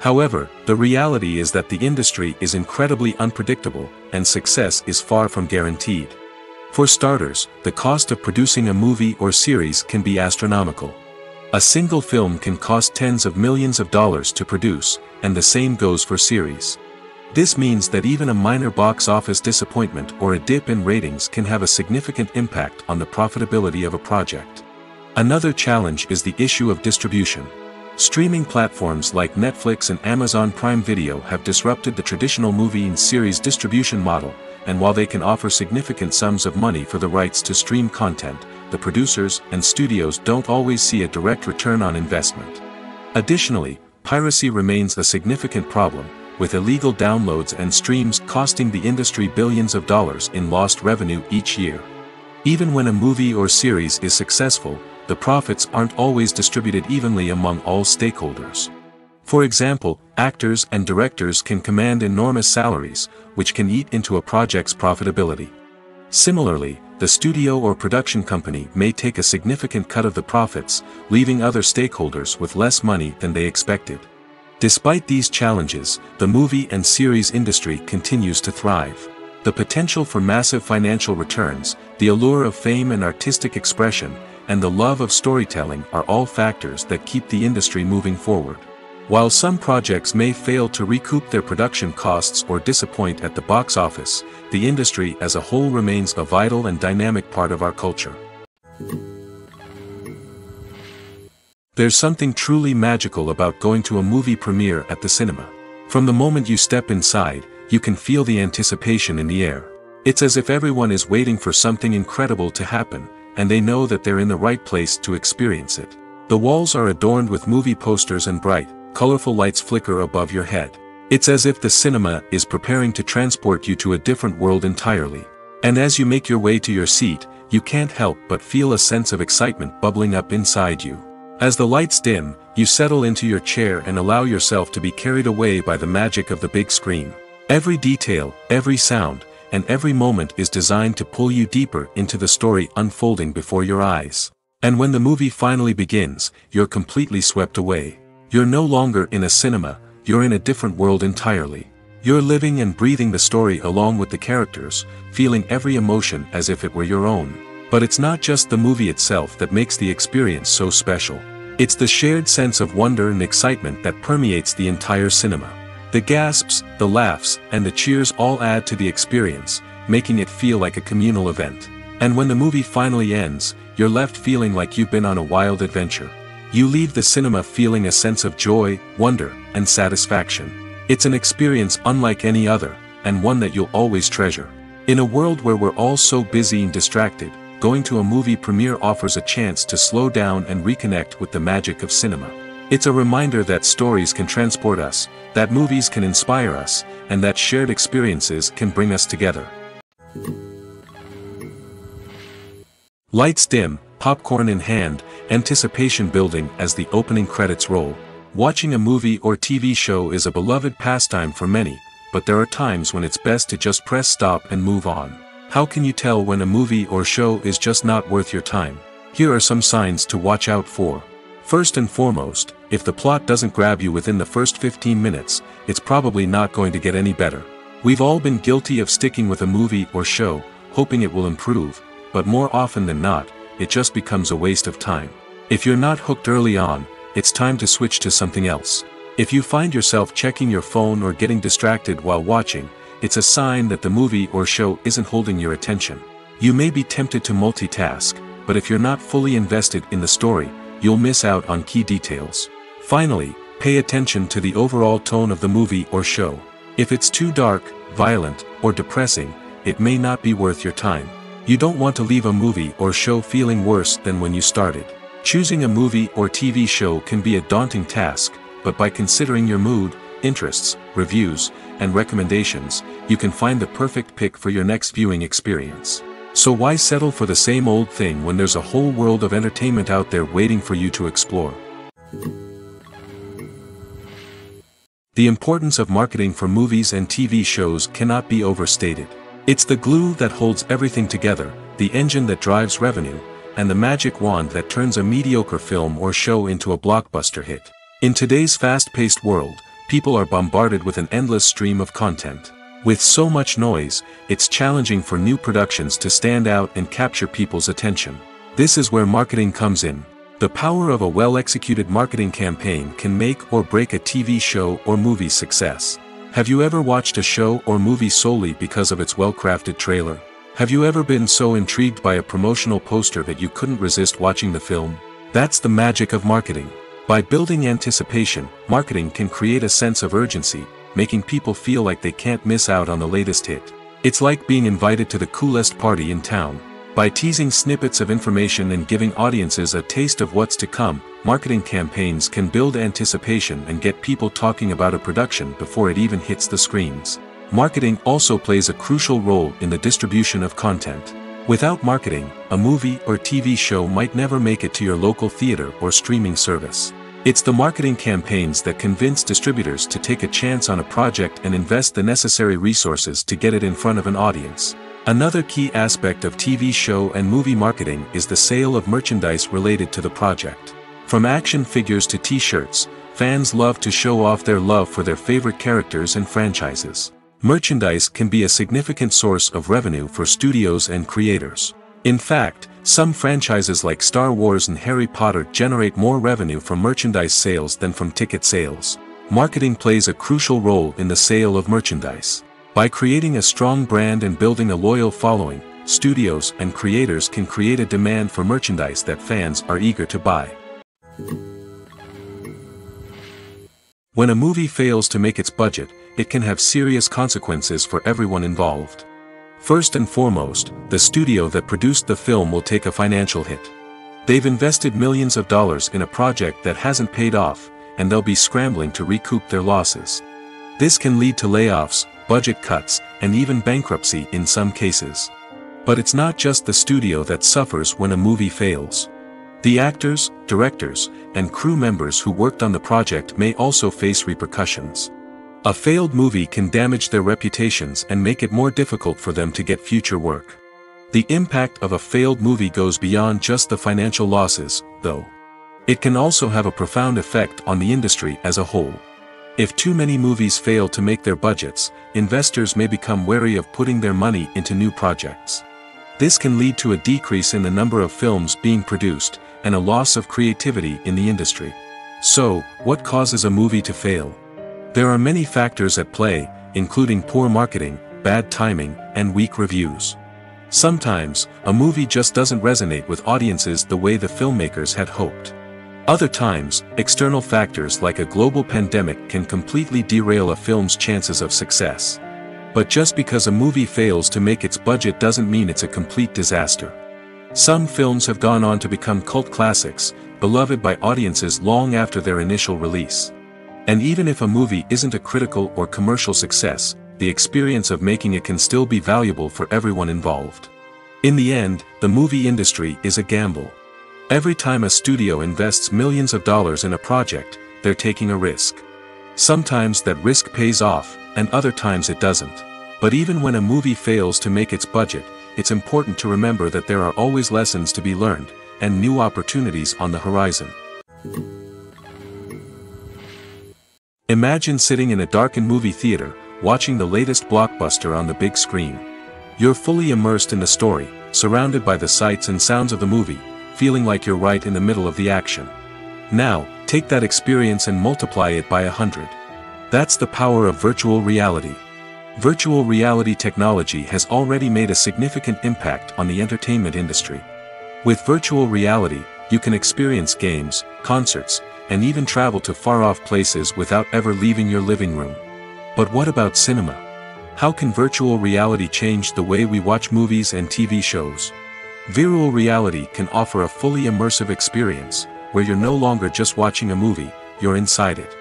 However, the reality is that the industry is incredibly unpredictable, and success is far from guaranteed. For starters, the cost of producing a movie or series can be astronomical. A single film can cost tens of millions of dollars to produce, and the same goes for series. This means that even a minor box office disappointment or a dip in ratings can have a significant impact on the profitability of a project. Another challenge is the issue of distribution. Streaming platforms like Netflix and Amazon Prime Video have disrupted the traditional movie and series distribution model, and while they can offer significant sums of money for the rights to stream content, the producers and studios don't always see a direct return on investment. Additionally, piracy remains a significant problem, with illegal downloads and streams costing the industry billions of dollars in lost revenue each year. Even when a movie or series is successful, the profits aren't always distributed evenly among all stakeholders. For example, actors and directors can command enormous salaries, which can eat into a project's profitability. Similarly, the studio or production company may take a significant cut of the profits, leaving other stakeholders with less money than they expected. Despite these challenges, the movie and series industry continues to thrive. The potential for massive financial returns, the allure of fame and artistic expression, and the love of storytelling are all factors that keep the industry moving forward. While some projects may fail to recoup their production costs or disappoint at the box office, the industry as a whole remains a vital and dynamic part of our culture. There's something truly magical about going to a movie premiere at the cinema. From the moment you step inside, you can feel the anticipation in the air. It's as if everyone is waiting for something incredible to happen, and they know that they're in the right place to experience it. The walls are adorned with movie posters and bright, colorful lights flicker above your head. It's as if the cinema is preparing to transport you to a different world entirely. And as you make your way to your seat, you can't help but feel a sense of excitement bubbling up inside you. As the lights dim, you settle into your chair and allow yourself to be carried away by the magic of the big screen. Every detail, every sound, and every moment is designed to pull you deeper into the story unfolding before your eyes. And when the movie finally begins, you're completely swept away. You're no longer in a cinema, you're in a different world entirely. You're living and breathing the story along with the characters, feeling every emotion as if it were your own. But it's not just the movie itself that makes the experience so special. It's the shared sense of wonder and excitement that permeates the entire cinema. The gasps, the laughs, and the cheers all add to the experience, making it feel like a communal event. And when the movie finally ends, you're left feeling like you've been on a wild adventure. You leave the cinema feeling a sense of joy, wonder, and satisfaction. It's an experience unlike any other, and one that you'll always treasure. In a world where we're all so busy and distracted, going to a movie premiere offers a chance to slow down and reconnect with the magic of cinema. It's a reminder that stories can transport us, that movies can inspire us, and that shared experiences can bring us together. Lights dim, popcorn in hand, anticipation building as the opening credits roll. Watching a movie or TV show is a beloved pastime for many, but there are times when it's best to just press stop and move on. How can you tell when a movie or show is just not worth your time? Here are some signs to watch out for. First and foremost, if the plot doesn't grab you within the first 15 minutes, it's probably not going to get any better. We've all been guilty of sticking with a movie or show, hoping it will improve, but more often than not, it just becomes a waste of time. If you're not hooked early on, it's time to switch to something else. If you find yourself checking your phone or getting distracted while watching, it's a sign that the movie or show isn't holding your attention. You may be tempted to multitask, but if you're not fully invested in the story, you'll miss out on key details. Finally, pay attention to the overall tone of the movie or show. If it's too dark, violent, or depressing, it may not be worth your time. You don't want to leave a movie or show feeling worse than when you started. Choosing a movie or TV show can be a daunting task, but by considering your mood, interests, reviews, and recommendations, you can find the perfect pick for your next viewing experience. So why settle for the same old thing when there's a whole world of entertainment out there waiting for you to explore? The importance of marketing for movies and TV shows cannot be overstated. It's the glue that holds everything together, the engine that drives revenue, and the magic wand that turns a mediocre film or show into a blockbuster hit. In today's fast-paced world, people are bombarded with an endless stream of content. With so much noise, it's challenging for new productions to stand out and capture people's attention. This is where marketing comes in. The power of a well-executed marketing campaign can make or break a TV show or movie's success. Have you ever watched a show or movie solely because of its well-crafted trailer? Have you ever been so intrigued by a promotional poster that you couldn't resist watching the film? That's the magic of marketing. By building anticipation, marketing can create a sense of urgency, making people feel like they can't miss out on the latest hit. It's like being invited to the coolest party in town. By teasing snippets of information and giving audiences a taste of what's to come, marketing campaigns can build anticipation and get people talking about a production before it even hits the screens. Marketing also plays a crucial role in the distribution of content. Without marketing, a movie or TV show might never make it to your local theater or streaming service. It's the marketing campaigns that convince distributors to take a chance on a project and invest the necessary resources to get it in front of an audience. Another key aspect of TV show and movie marketing is the sale of merchandise related to the project. From action figures to t-shirts, fans love to show off their love for their favorite characters and franchises. Merchandise can be a significant source of revenue for studios and creators. In fact, some franchises like Star Wars and Harry Potter generate more revenue from merchandise sales than from ticket sales. Marketing plays a crucial role in the sale of merchandise. By creating a strong brand and building a loyal following, studios and creators can create a demand for merchandise that fans are eager to buy. When a movie fails to make its budget, it can have serious consequences for everyone involved. First and foremost, the studio that produced the film will take a financial hit. They've invested millions of dollars in a project that hasn't paid off, and they'll be scrambling to recoup their losses. This can lead to layoffs, budget cuts, and even bankruptcy in some cases. But it's not just the studio that suffers when a movie fails. The actors, directors, and crew members who worked on the project may also face repercussions. A failed movie can damage their reputations and make it more difficult for them to get future work. The impact of a failed movie goes beyond just the financial losses, though. It can also have a profound effect on the industry as a whole. If too many movies fail to make their budgets, investors may become wary of putting their money into new projects. This can lead to a decrease in the number of films being produced, and a loss of creativity in the industry. So, what causes a movie to fail? There are many factors at play, including poor marketing, bad timing, and weak reviews. Sometimes, a movie just doesn't resonate with audiences the way the filmmakers had hoped. Other times, external factors like a global pandemic can completely derail a film's chances of success. But just because a movie fails to make its budget doesn't mean it's a complete disaster. Some films have gone on to become cult classics, beloved by audiences long after their initial release. And even if a movie isn't a critical or commercial success, the experience of making it can still be valuable for everyone involved. In the end, the movie industry is a gamble. Every time a studio invests millions of dollars in a project, they're taking a risk. Sometimes that risk pays off, and other times it doesn't. But even when a movie fails to make its budget, it's important to remember that there are always lessons to be learned, and new opportunities on the horizon. Imagine sitting in a darkened movie theater, watching the latest blockbuster on the big screen. You're fully immersed in the story, surrounded by the sights and sounds of the movie, feeling like you're right in the middle of the action. Now, take that experience and multiply it by a hundred. That's the power of virtual reality. Virtual reality technology has already made a significant impact on the entertainment industry. With virtual reality, you can experience games, concerts, and even travel to far-off places without ever leaving your living room. But what about cinema? How can virtual reality change the way we watch movies and TV shows? Virtual reality can offer a fully immersive experience, where you're no longer just watching a movie, you're inside it.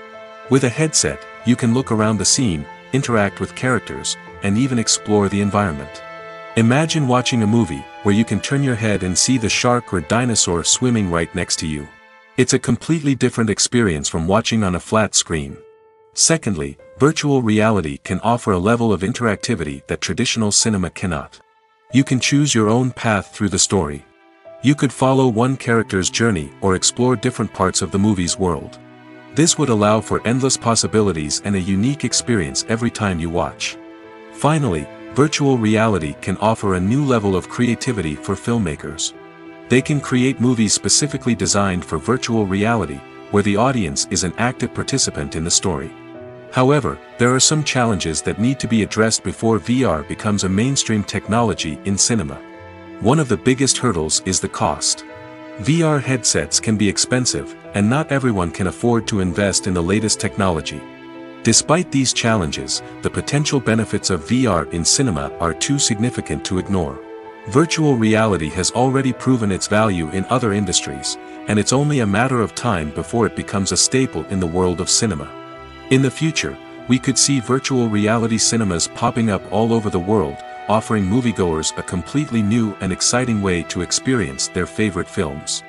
With a headset, you can look around the scene, interact with characters, and even explore the environment. Imagine watching a movie, where you can turn your head and see the shark or dinosaur swimming right next to you. It's a completely different experience from watching on a flat screen. Secondly, virtual reality can offer a level of interactivity that traditional cinema cannot. You can choose your own path through the story. You could follow one character's journey or explore different parts of the movie's world. This would allow for endless possibilities and a unique experience every time you watch. Finally, virtual reality can offer a new level of creativity for filmmakers. They can create movies specifically designed for virtual reality, where the audience is an active participant in the story. However, there are some challenges that need to be addressed before VR becomes a mainstream technology in cinema. One of the biggest hurdles is the cost. VR headsets can be expensive, and not everyone can afford to invest in the latest technology. Despite these challenges, the potential benefits of VR in cinema are too significant to ignore. Virtual reality has already proven its value in other industries, and it's only a matter of time before it becomes a staple in the world of cinema. In the future, we could see virtual reality cinemas popping up all over the world, offering moviegoers a completely new and exciting way to experience their favorite films.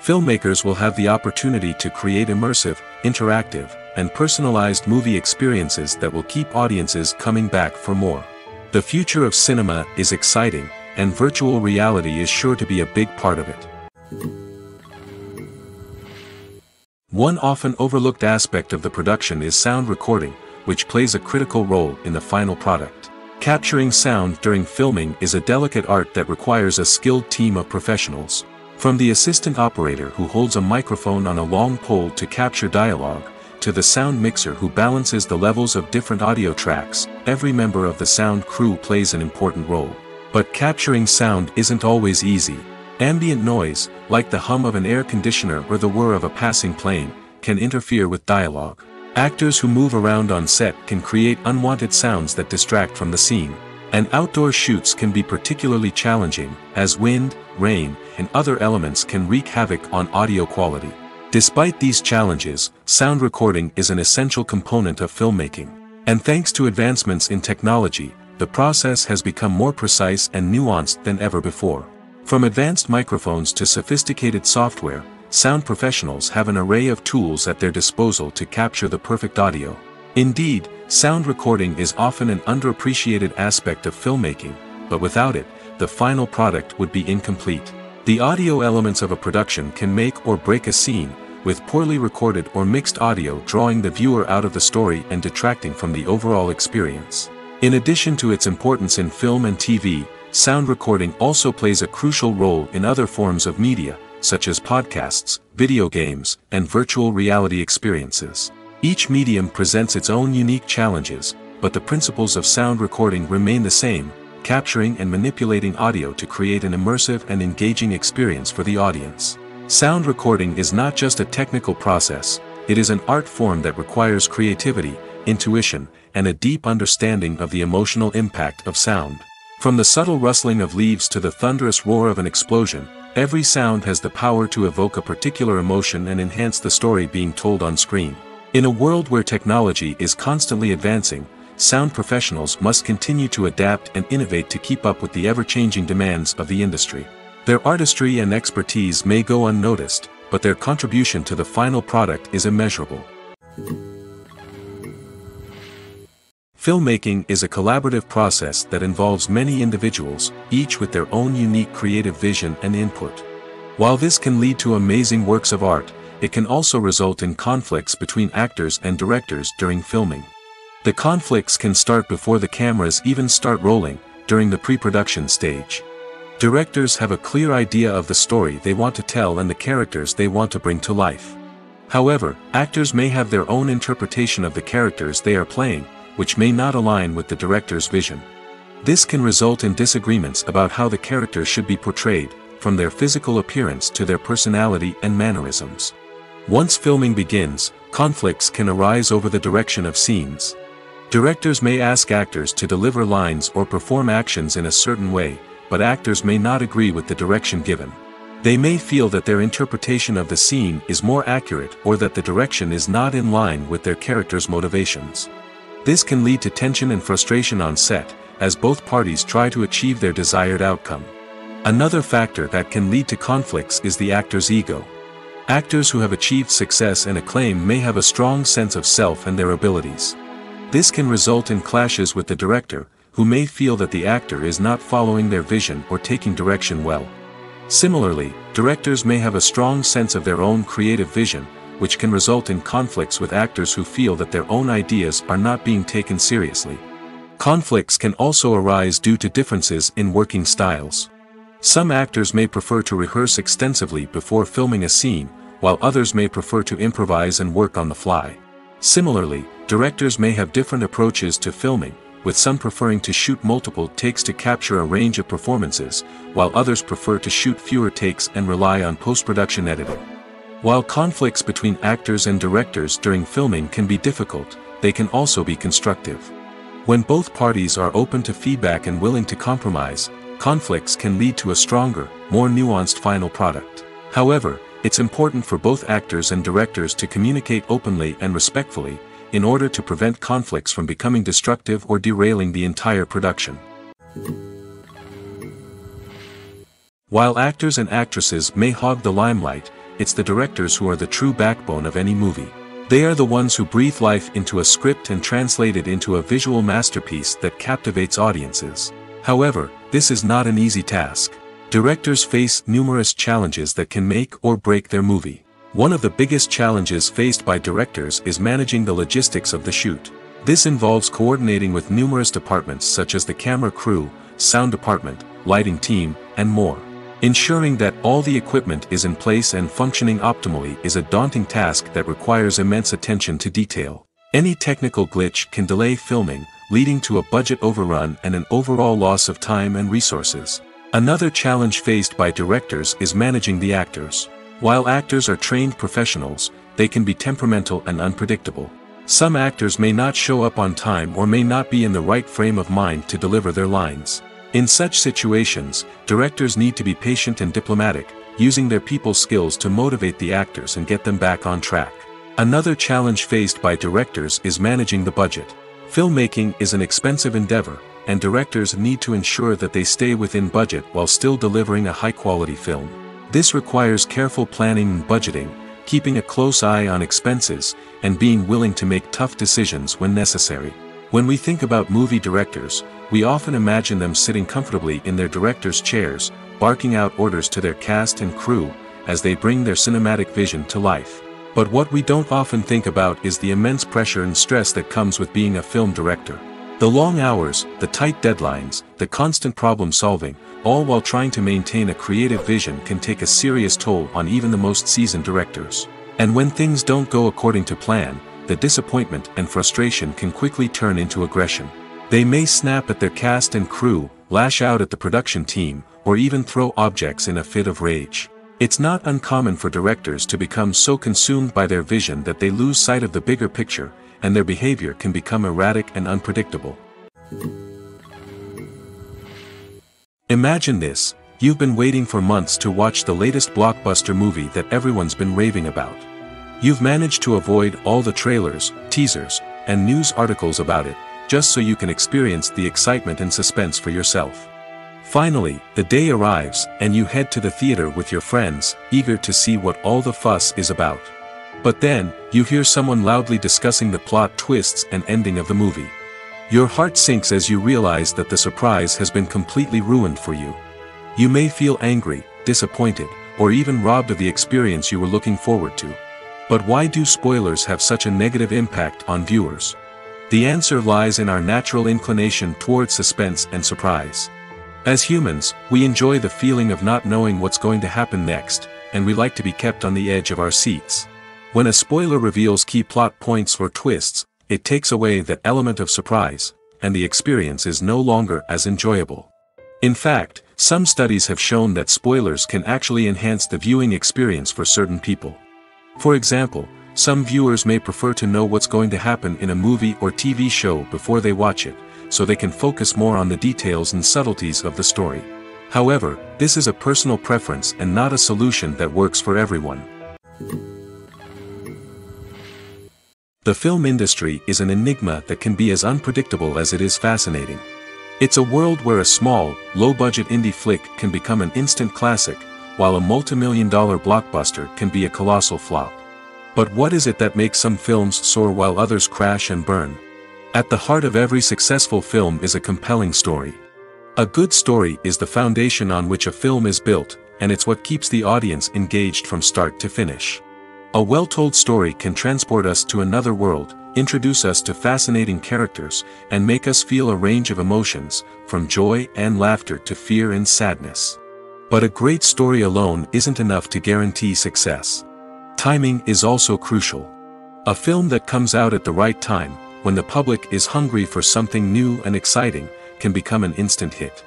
Filmmakers will have the opportunity to create immersive, interactive, and personalized movie experiences that will keep audiences coming back for more. The future of cinema is exciting, and virtual reality is sure to be a big part of it. One often overlooked aspect of the production is sound recording, which plays a critical role in the final product. Capturing sound during filming is a delicate art that requires a skilled team of professionals. From the assistant operator who holds a microphone on a long pole to capture dialogue, to the sound mixer who balances the levels of different audio tracks, every member of the sound crew plays an important role. But capturing sound isn't always easy. Ambient noise, like the hum of an air conditioner or the whir of a passing plane, can interfere with dialogue. Actors who move around on set can create unwanted sounds that distract from the scene. And outdoor shoots can be particularly challenging, as wind, rain, and other elements can wreak havoc on audio quality. Despite these challenges, sound recording is an essential component of filmmaking. And thanks to advancements in technology, the process has become more precise and nuanced than ever before. From advanced microphones to sophisticated software, sound professionals have an array of tools at their disposal to capture the perfect audio. Indeed, sound recording is often an underappreciated aspect of filmmaking, but without it, the final product would be incomplete. The audio elements of a production can make or break a scene, with poorly recorded or mixed audio drawing the viewer out of the story and detracting from the overall experience. In addition to its importance in film and TV, sound recording also plays a crucial role in other forms of media, such as podcasts, video games, and virtual reality experiences. Each medium presents its own unique challenges, but the principles of sound recording remain the same, capturing and manipulating audio to create an immersive and engaging experience for the audience. Sound recording is not just a technical process, it is an art form that requires creativity, intuition, and a deep understanding of the emotional impact of sound. From the subtle rustling of leaves to the thunderous roar of an explosion, every sound has the power to evoke a particular emotion and enhance the story being told on screen. In a world where technology is constantly advancing, sound professionals must continue to adapt and innovate to keep up with the ever-changing demands of the industry. Their artistry and expertise may go unnoticed, but their contribution to the final product is immeasurable. Filmmaking is a collaborative process that involves many individuals, each with their own unique creative vision and input. While this can lead to amazing works of art, it can also result in conflicts between actors and directors during filming. The conflicts can start before the cameras even start rolling, during the pre-production stage. Directors have a clear idea of the story they want to tell and the characters they want to bring to life. However, actors may have their own interpretation of the characters they are playing, which may not align with the director's vision. This can result in disagreements about how the characters should be portrayed, from their physical appearance to their personality and mannerisms. Once filming begins, conflicts can arise over the direction of scenes. Directors may ask actors to deliver lines or perform actions in a certain way, but actors may not agree with the direction given. They may feel that their interpretation of the scene is more accurate or that the direction is not in line with their character's motivations. This can lead to tension and frustration on set, as both parties try to achieve their desired outcome. Another factor that can lead to conflicts is the actor's ego. Actors who have achieved success and acclaim may have a strong sense of self and their abilities. This can result in clashes with the director, who may feel that the actor is not following their vision or taking direction well. Similarly, directors may have a strong sense of their own creative vision, which can result in conflicts with actors who feel that their own ideas are not being taken seriously. Conflicts can also arise due to differences in working styles. Some actors may prefer to rehearse extensively before filming a scene, while others may prefer to improvise and work on the fly. Similarly, directors may have different approaches to filming, with some preferring to shoot multiple takes to capture a range of performances, while others prefer to shoot fewer takes and rely on post-production editing. While conflicts between actors and directors during filming can be difficult, they can also be constructive. When both parties are open to feedback and willing to compromise, conflicts can lead to a stronger, more nuanced final product. However, it's important for both actors and directors to communicate openly and respectfully, in order to prevent conflicts from becoming destructive or derailing the entire production. While actors and actresses may hog the limelight, it's the directors who are the true backbone of any movie. They are the ones who breathe life into a script and translate it into a visual masterpiece that captivates audiences. However, this is not an easy task. Directors face numerous challenges that can make or break their movie. One of the biggest challenges faced by directors is managing the logistics of the shoot. This involves coordinating with numerous departments such as the camera crew, sound department, lighting team, and more. Ensuring that all the equipment is in place and functioning optimally is a daunting task that requires immense attention to detail. Any technical glitch can delay filming, leading to a budget overrun and an overall loss of time and resources. Another challenge faced by directors is managing the actors. While actors are trained professionals, they can be temperamental and unpredictable. Some actors may not show up on time or may not be in the right frame of mind to deliver their lines. In such situations, directors need to be patient and diplomatic, using their people skills to motivate the actors and get them back on track. Another challenge faced by directors is managing the budget. Filmmaking is an expensive endeavor, and directors need to ensure that they stay within budget while still delivering a high-quality film. This requires careful planning and budgeting, keeping a close eye on expenses, and being willing to make tough decisions when necessary. When we think about movie directors, we often imagine them sitting comfortably in their director's chairs, barking out orders to their cast and crew, as they bring their cinematic vision to life. But what we don't often think about is the immense pressure and stress that comes with being a film director. The long hours, the tight deadlines, the constant problem solving, all while trying to maintain a creative vision can take a serious toll on even the most seasoned directors. And when things don't go according to plan, the disappointment and frustration can quickly turn into aggression. They may snap at their cast and crew, lash out at the production team, or even throw objects in a fit of rage. It's not uncommon for directors to become so consumed by their vision that they lose sight of the bigger picture, and their behavior can become erratic and unpredictable. Imagine this, you've been waiting for months to watch the latest blockbuster movie that everyone's been raving about. You've managed to avoid all the trailers, teasers, and news articles about it, just so you can experience the excitement and suspense for yourself. Finally, the day arrives, and you head to the theater with your friends, eager to see what all the fuss is about. But then, you hear someone loudly discussing the plot twists and ending of the movie. Your heart sinks as you realize that the surprise has been completely ruined for you. You may feel angry, disappointed, or even robbed of the experience you were looking forward to. But why do spoilers have such a negative impact on viewers? The answer lies in our natural inclination toward suspense and surprise. As humans, we enjoy the feeling of not knowing what's going to happen next, and we like to be kept on the edge of our seats. When a spoiler reveals key plot points or twists, it takes away that element of surprise, and the experience is no longer as enjoyable. In fact, some studies have shown that spoilers can actually enhance the viewing experience for certain people. For example, some viewers may prefer to know what's going to happen in a movie or TV show before they watch it, so they can focus more on the details and subtleties of the story. However, this is a personal preference and not a solution that works for everyone. The film industry is an enigma that can be as unpredictable as it is fascinating. It's a world where a small, low-budget indie flick can become an instant classic, while a multi-million dollar blockbuster can be a colossal flop. But what is it that makes some films soar while others crash and burn? At the heart of every successful film is a compelling story. A good story is the foundation on which a film is built, and it's what keeps the audience engaged from start to finish. A well-told story can transport us to another world, introduce us to fascinating characters, and make us feel a range of emotions, from joy and laughter to fear and sadness. But a great story alone isn't enough to guarantee success. Timing is also crucial. A film that comes out at the right time, when the public is hungry for something new and exciting, can become an instant hit.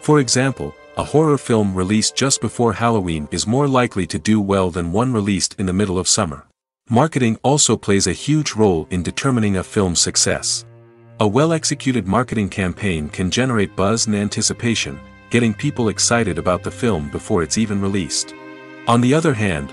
For example, a horror film released just before Halloween is more likely to do well than one released in the middle of summer. Marketing also plays a huge role in determining a film's success. A well-executed marketing campaign can generate buzz and anticipation, getting people excited about the film before it's even released. On the other hand,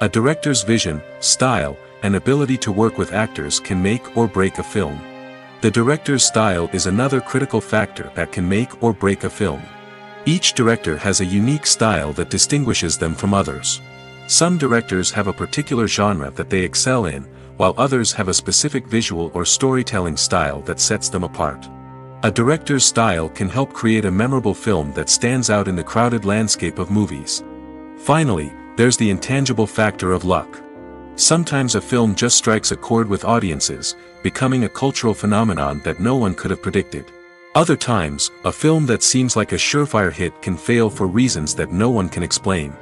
A director's vision, style, and ability to work with actors can make or break a film. The director's style is another critical factor that can make or break a film. Each director has a unique style that distinguishes them from others. Some directors have a particular genre that they excel in, while others have a specific visual or storytelling style that sets them apart. A director's style can help create a memorable film that stands out in the crowded landscape of movies. Finally, there's the intangible factor of luck. Sometimes a film just strikes a chord with audiences, becoming a cultural phenomenon that no one could have predicted. Other times, a film that seems like a surefire hit can fail for reasons that no one can explain.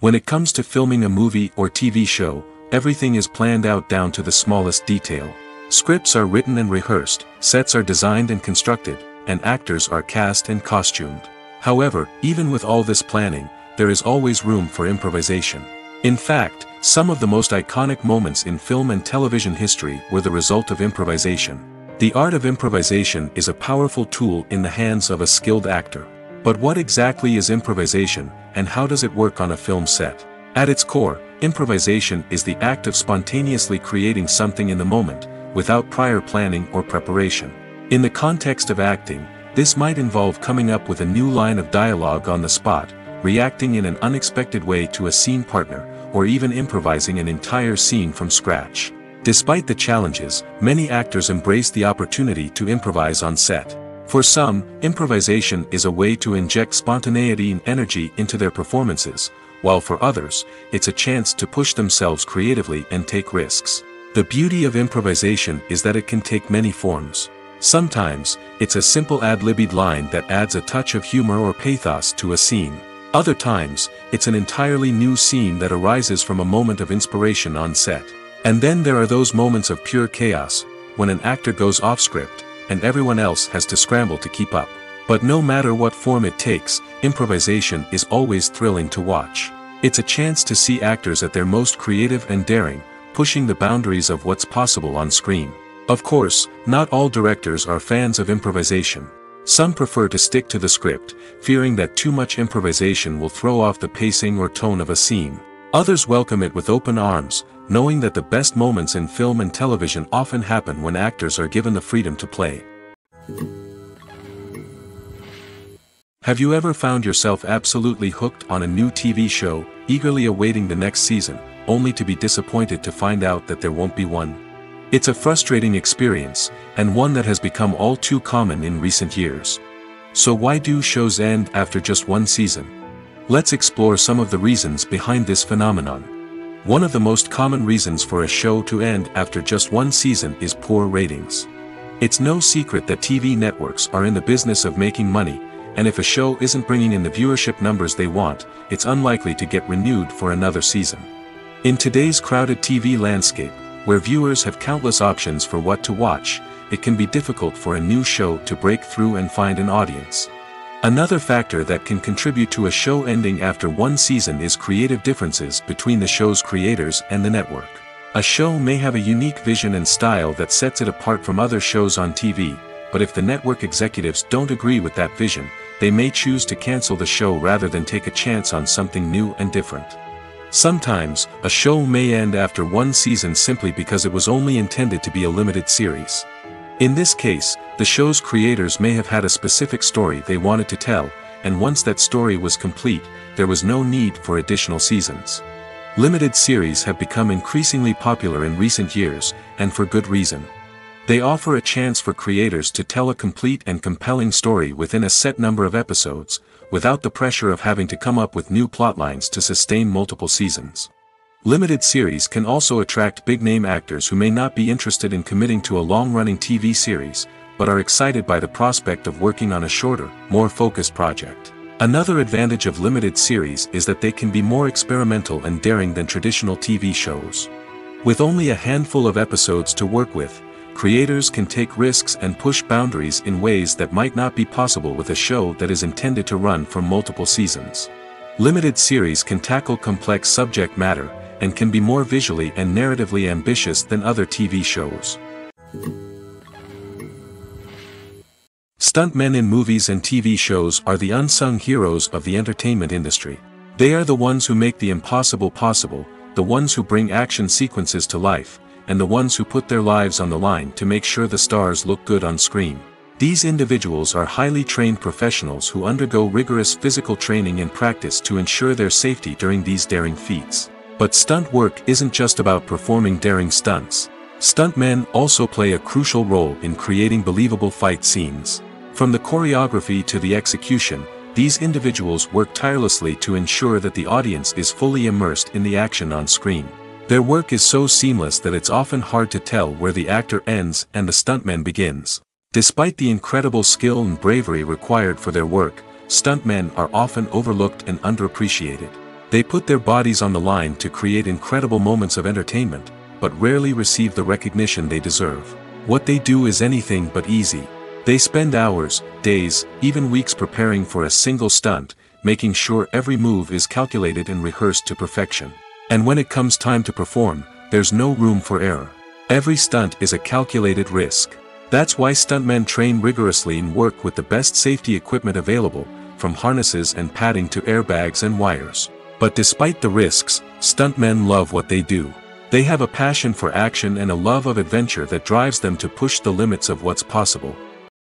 When it comes to filming a movie or TV show, everything is planned out down to the smallest detail. Scripts are written and rehearsed, sets are designed and constructed, and actors are cast and costumed. However, even with all this planning, there is always room for improvisation. In fact, some of the most iconic moments in film and television history were the result of improvisation. The art of improvisation is a powerful tool in the hands of a skilled actor. But what exactly is improvisation, and how does it work on a film set? At its core, improvisation is the act of spontaneously creating something in the moment, without prior planning or preparation. In the context of acting, this might involve coming up with a new line of dialogue on the spot, reacting in an unexpected way to a scene partner, or even improvising an entire scene from scratch. Despite the challenges, many actors embrace the opportunity to improvise on set. For some, improvisation is a way to inject spontaneity and energy into their performances, while for others, it's a chance to push themselves creatively and take risks. The beauty of improvisation is that it can take many forms. Sometimes, it's a simple ad-libbed line that adds a touch of humor or pathos to a scene. Other times, it's an entirely new scene that arises from a moment of inspiration on set. And then there are those moments of pure chaos, when an actor goes off script, and everyone else has to scramble to keep up. But no matter what form it takes, improvisation is always thrilling to watch. It's a chance to see actors at their most creative and daring, pushing the boundaries of what's possible on screen. Of course, not all directors are fans of improvisation. Some prefer to stick to the script, fearing that too much improvisation will throw off the pacing or tone of a scene. Others welcome it with open arms, knowing that the best moments in film and television often happen when actors are given the freedom to play. Have you ever found yourself absolutely hooked on a new TV show, eagerly awaiting the next season, only to be disappointed to find out that there won't be one? It's a frustrating experience, and one that has become all too common in recent years. So why do shows end after just one season? Let's explore some of the reasons behind this phenomenon. One of the most common reasons for a show to end after just one season is poor ratings. It's no secret that TV networks are in the business of making money, and if a show isn't bringing in the viewership numbers they want, it's unlikely to get renewed for another season. In today's crowded TV landscape, where viewers have countless options for what to watch, it can be difficult for a new show to break through and find an audience. Another factor that can contribute to a show ending after one season is creative differences between the show's creators and the network. A show may have a unique vision and style that sets it apart from other shows on TV, but if the network executives don't agree with that vision, they may choose to cancel the show rather than take a chance on something new and different. Sometimes, a show may end after one season simply because it was only intended to be a limited series. In this case, the show's creators may have had a specific story they wanted to tell, and once that story was complete, there was no need for additional seasons. Limited series have become increasingly popular in recent years, and for good reason. They offer a chance for creators to tell a complete and compelling story within a set number of episodes, without the pressure of having to come up with new plotlines to sustain multiple seasons. Limited series can also attract big-name actors who may not be interested in committing to a long-running TV series, but are excited by the prospect of working on a shorter, more focused project. Another advantage of limited series is that they can be more experimental and daring than traditional TV shows. With only a handful of episodes to work with, creators can take risks and push boundaries in ways that might not be possible with a show that is intended to run for multiple seasons. Limited series can tackle complex subject matter, and can be more visually and narratively ambitious than other TV shows. Stuntmen in movies and TV shows are the unsung heroes of the entertainment industry. They are the ones who make the impossible possible, the ones who bring action sequences to life, and the ones who put their lives on the line to make sure the stars look good on screen. These individuals are highly trained professionals who undergo rigorous physical training and practice to ensure their safety during these daring feats. But stunt work isn't just about performing daring stunts. Stuntmen also play a crucial role in creating believable fight scenes. From the choreography to the execution, these individuals work tirelessly to ensure that the audience is fully immersed in the action on screen. Their work is so seamless that it's often hard to tell where the actor ends and the stuntman begins. Despite the incredible skill and bravery required for their work, stuntmen are often overlooked and underappreciated. They put their bodies on the line to create incredible moments of entertainment, but rarely receive the recognition they deserve. What they do is anything but easy. They spend hours, days, even weeks preparing for a single stunt, making sure every move is calculated and rehearsed to perfection. And when it comes time to perform, there's no room for error. Every stunt is a calculated risk. That's why stuntmen train rigorously and work with the best safety equipment available, from harnesses and padding to airbags and wires. But despite the risks, stuntmen love what they do. They have a passion for action and a love of adventure that drives them to push the limits of what's possible.